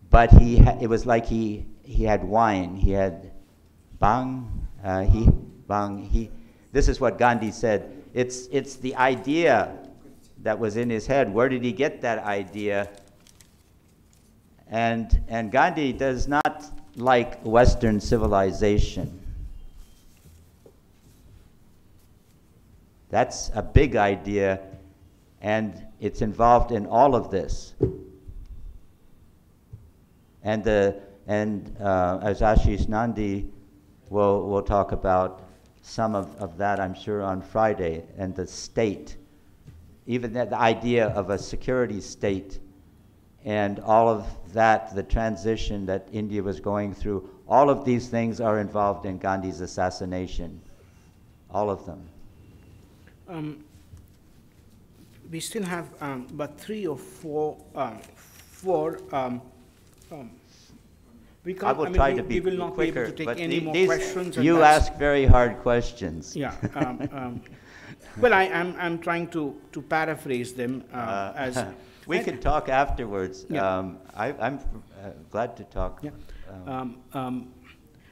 But he it was like he, he had wine. He had bang, uh, he, bang, he. This is what Gandhi said. It's, it's the idea that was in his head. Where did he get that idea? And, and Gandhi does not like Western civilization. That's a big idea. And it's involved in all of this. And, the, and uh, as Ashis Nandy will, will talk about some of, of that, I'm sure, on Friday, and the state, even that, the idea of a security state, and all of that, the transition that India was going through, all of these things are involved in Gandhi's assassination. All of them. Um, we still have um, about three or four, um, four. Um, um, we can't. I will mean, try we, to be we will not be able to take any the- more these- questions. you ask very hard questions. Yeah. Um, um, well, I, am I'm trying to, to paraphrase them uh, Uh, as. we I- can talk afterwards. Yeah. Um, I, I'm uh, glad to talk. Yeah. Um, Um, um,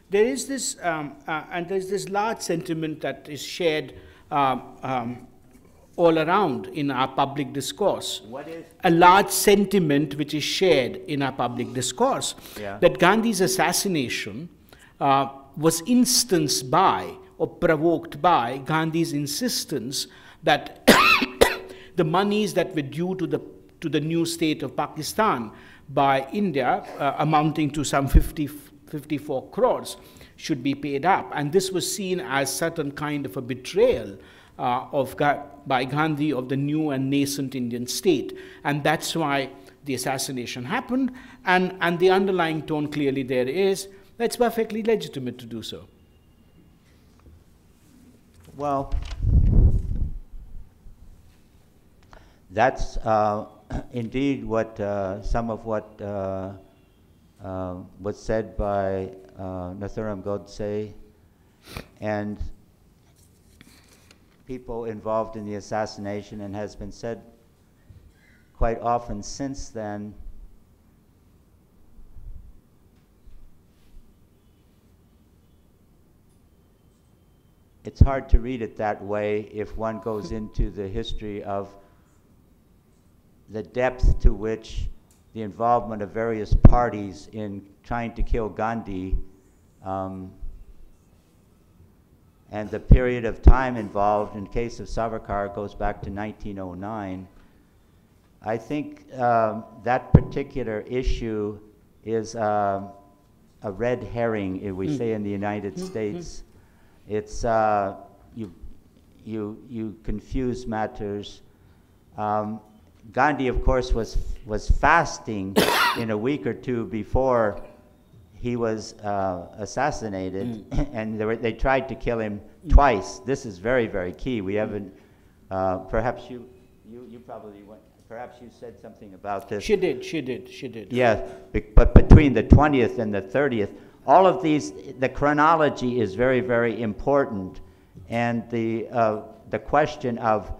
there is this, um, uh, and there's this large sentiment that is shared um, um, all around in our public discourse. What is- A large sentiment which is shared in our public discourse Yeah. that Gandhi's assassination uh, was instanced by or provoked by Gandhi's insistence that the monies that were due to the to the new state of Pakistan by India, uh, amounting to some 50, 54 crores, should be paid up. And this was seen as certain kind of a betrayal of Ga- by Gandhi of the new and nascent Indian state. And that's why the assassination happened. And, and the underlying tone clearly there is that's perfectly legitimate to do so. Well, that's uh, indeed what uh, some of what uh, uh, was said by uh, Nathuram Godse and people involved in the assassination, and has been said quite often since then. It's hard to read it that way if one goes into the history of the depth to which the involvement of various parties in trying to kill Gandhi um, and the period of time involved in the case of Savarkar goes back to 1909. I think um, that particular issue is um, a red herring, if we say in the United States. It's uh, you, you, you confuse matters. Um, Gandhi, of course, was was fasting in a week or two before he was uh, assassinated, and they, were, they tried to kill him twice. This is very, very key. We haven't. Uh, perhaps you, you, you probably went. Perhaps you said something about this. She did, she did, she did. Yeah, but between the 20th and the 30th, all of these, the chronology is very, very important. And the, uh, the question of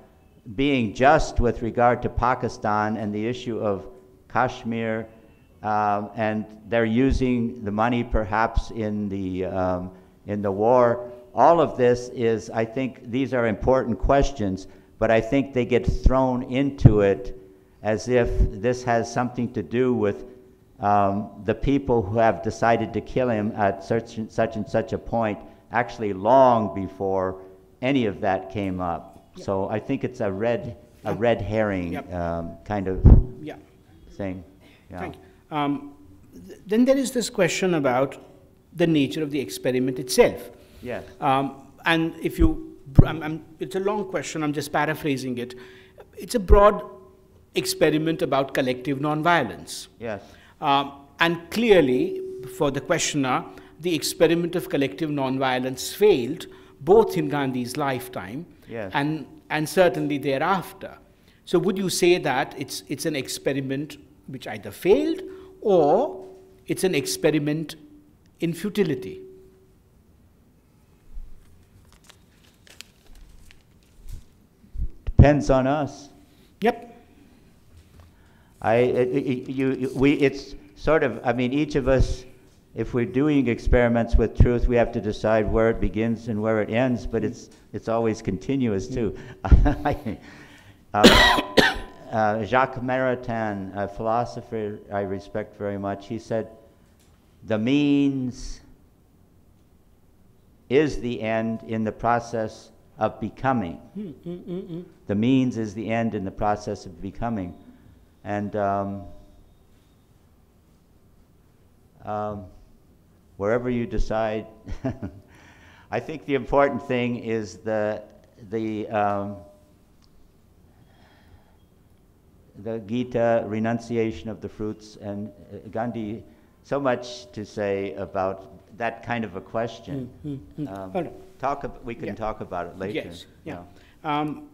being just with regard to Pakistan and the issue of Kashmir, um, and they're using the money perhaps in the, um, in the war. All of this is, I think, these are important questions, but I think they get thrown into it as if this has something to do with um, the people who have decided to kill him at such and such and such a point, actually long before any of that came up. So I think it's a red, a red herring Yep. um, kind of Yeah. thing. Yeah. Thank you. Um, th- then there is this question about the nature of the experiment itself. Yes. Um, and if you, I'm, I'm, it's a long question, I'm just paraphrasing it. It's a broad experiment about collective nonviolence. Yes. Um, and clearly, for the questioner, the experiment of collective nonviolence failed both in Gandhi's lifetime Yes. and, and certainly thereafter. So, would you say that it's, it's an experiment which either failed or it's an experiment in futility? Depends on us. Yep. I, it, it, you, you- we, it's sort of, I mean, each of us, if we're doing experiments with truth, we have to decide where it begins and where it ends, but it's, it's always continuous too. Uh, uh, Jacques Maritain, a philosopher I respect very much, he said, the means is the end in the process of becoming. The means is the end in the process of becoming. And um, um, wherever you decide, I think the important thing is the, the, um, the Gita, renunciation of the fruits, and uh, Gandhi, so much to say about that kind of a question. Um, All right. Talk, ab- we can Yeah. talk about it later. Yes, yeah. Um,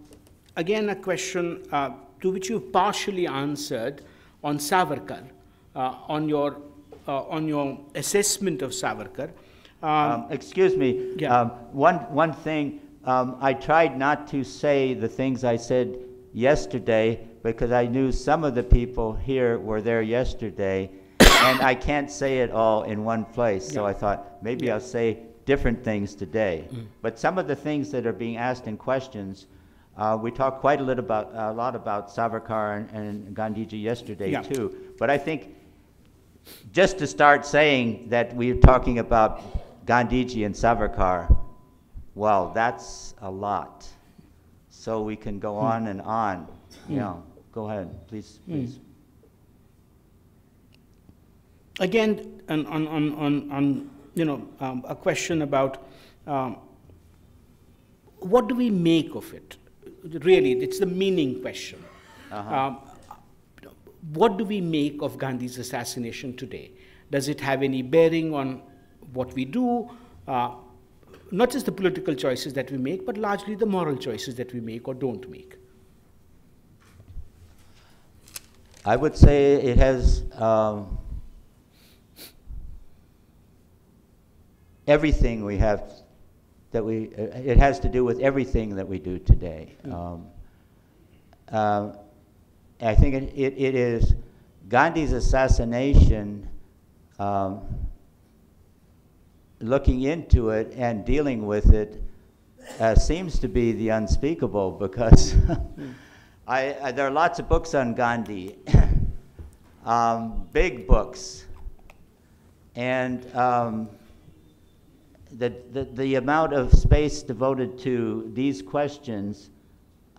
Again, a question uh, to which you partially answered on Savarkar, uh, on your, uh, on your assessment of Savarkar. Um, Um, Excuse me. Yeah. Um, One, one thing, um, I tried not to say the things I said yesterday because I knew some of the people here were there yesterday, and I can't say it all in one place. So. I thought, maybe I'll say different things today. Mm. But some of the things that are being asked in questions, uh, we talked quite a little about, a lot about Savarkar and- and Gandhiji yesterday, Yeah. too. But I think just to start saying that we're talking about Gandhiji and Savarkar, well, that's a lot. So we can go on and on. Yeah, go ahead, please, please. Again, on, on, on, on, on you know, um, a question about um, what do we make of it? Really, it's the meaning question. Um, what do we make of Gandhi's assassination today? Does it have any bearing on what we do? Uh, not just the political choices that we make, but largely the moral choices that we make or don't make. I would say it has um, everything we have that we, uh, it has to do with everything that we do today. Um, uh, I think it, it, it is Gandhi's assassination, um, looking into it and dealing with it uh, seems to be the unspeakable because I, I, there are lots of books on Gandhi, um, big books, and um, the, the, the amount of space devoted to these questions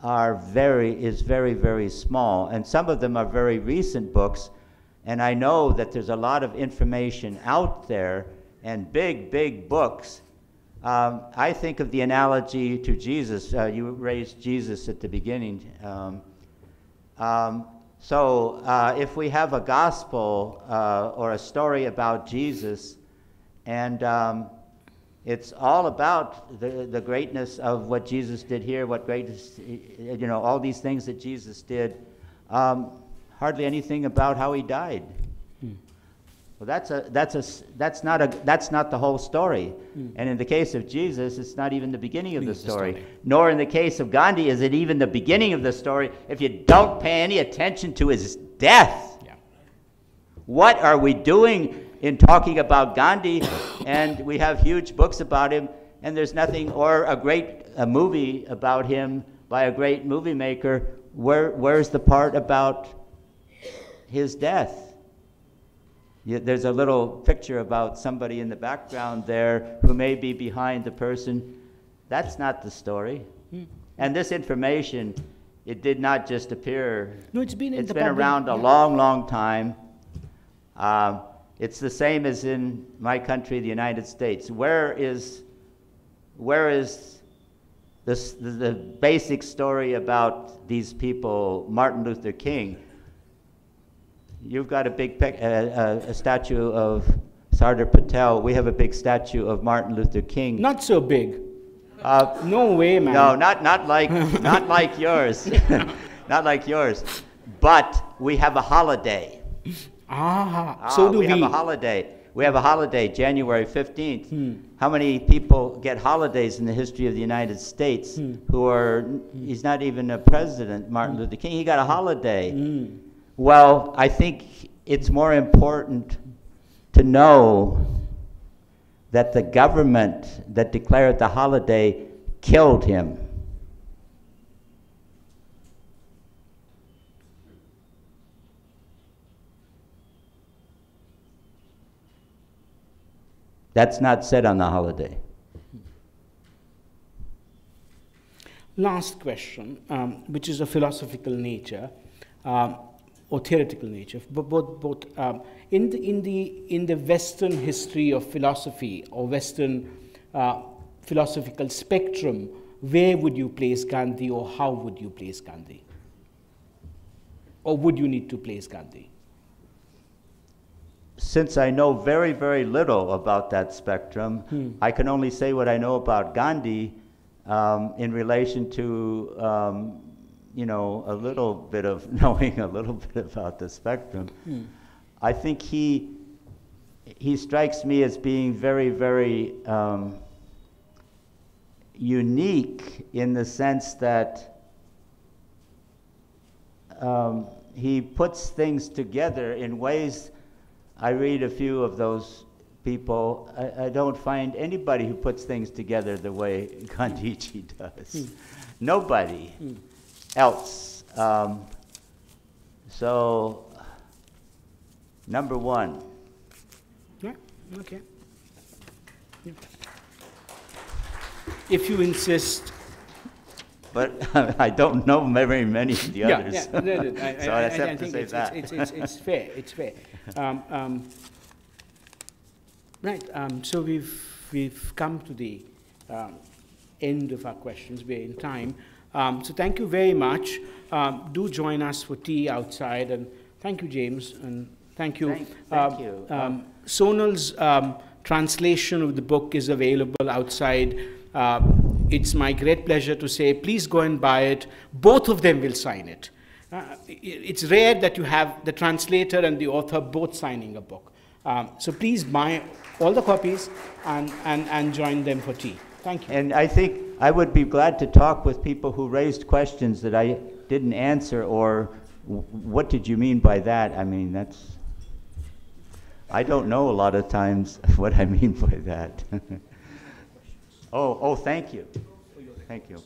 are very, is very, very small. And some of them are very recent books. And I know that there's a lot of information out there and big, big books. Um, I think of the analogy to Jesus. Uh, you raised Jesus at the beginning. Um, um, so uh, if we have a gospel uh, or a story about Jesus, and um, it's all about the, the greatness of what Jesus did here, what greatness, you know, all these things that Jesus did. Um, hardly anything about how he died. Well, that's a that's a that's not a that's not the whole story. Hmm. And in the case of Jesus, it's not even the beginning of the It's the story. story. Nor in the case of Gandhi is it even the beginning of the story if you don't pay any attention to his death. Yeah. What are we doing in talking about Gandhi? and we have huge books about him, and there's nothing, or a great a movie about him by a great movie maker. Where, where's the part about his death? You, there's a little picture about somebody in the background there who may be behind the person. That's not the story. And this information, it did not just appear No, it's been it's been around a long, long time. Um, it's the same as in my country, the United States. Where is, where is this, the, the basic story about these people, Martin Luther King? You've got a big uh, uh, a statue of Sardar Patel. We have a big statue of Martin Luther King. Not so big. Uh, No way, man. no, not, not like, not like yours. not like yours. But we have a holiday. Ah, Ah, so do we. have a holiday. We have a holiday, January 15th. How many people get holidays in the history of the United States who are, he's not even a president, Martin Luther King, he got a holiday. Well, I think it's more important to know that the government that declared the holiday killed him. That's not said on the holiday. last question, um, which is a philosophical nature um, or theoretical nature, but both, both um, in, the, in, the, in the Western history of philosophy or Western uh, philosophical spectrum, where would you place Gandhi or how would you place Gandhi? Or would you need to place Gandhi? Since I know very, very little about that spectrum, Hmm. I can only say what I know about Gandhi um, in relation to, um, you know, a little bit of knowing a little bit about the spectrum. Hmm. I think he, he strikes me as being very, very um, unique in the sense that um, he puts things together in ways. I read a few of those people. I, I don't find anybody who puts things together the way Gandhiji does. Nobody else. Um, so, number one. Yeah, okay. Yeah. If you insist, But I don't know very many of the yeah, others. yeah, no, no, I, I, so I, I, I to think say it's, that. It's, it's, it's, it's fair, it's fair. Um, um, right, um, so we've, we've come to the um, end of our questions, we're in time. Um, so thank you very much. Um, do join us for tea outside, and thank you, James, and thank you. Thank- thank Um, you. Um, Sonal's um, translation of the book is available outside. Uh, it's my great pleasure to say, please go and buy it. Both of them will sign it. Uh, it's rare that you have the translator and the author both signing a book. Um, so please buy all the copies and, and, and join them for tea. Thank you. And I think I would be glad to talk with people who raised questions that I didn't answer, or what did you mean by that? I mean, that's, I don't know a lot of times what I mean by that. Oh, oh, thank you. Thank you.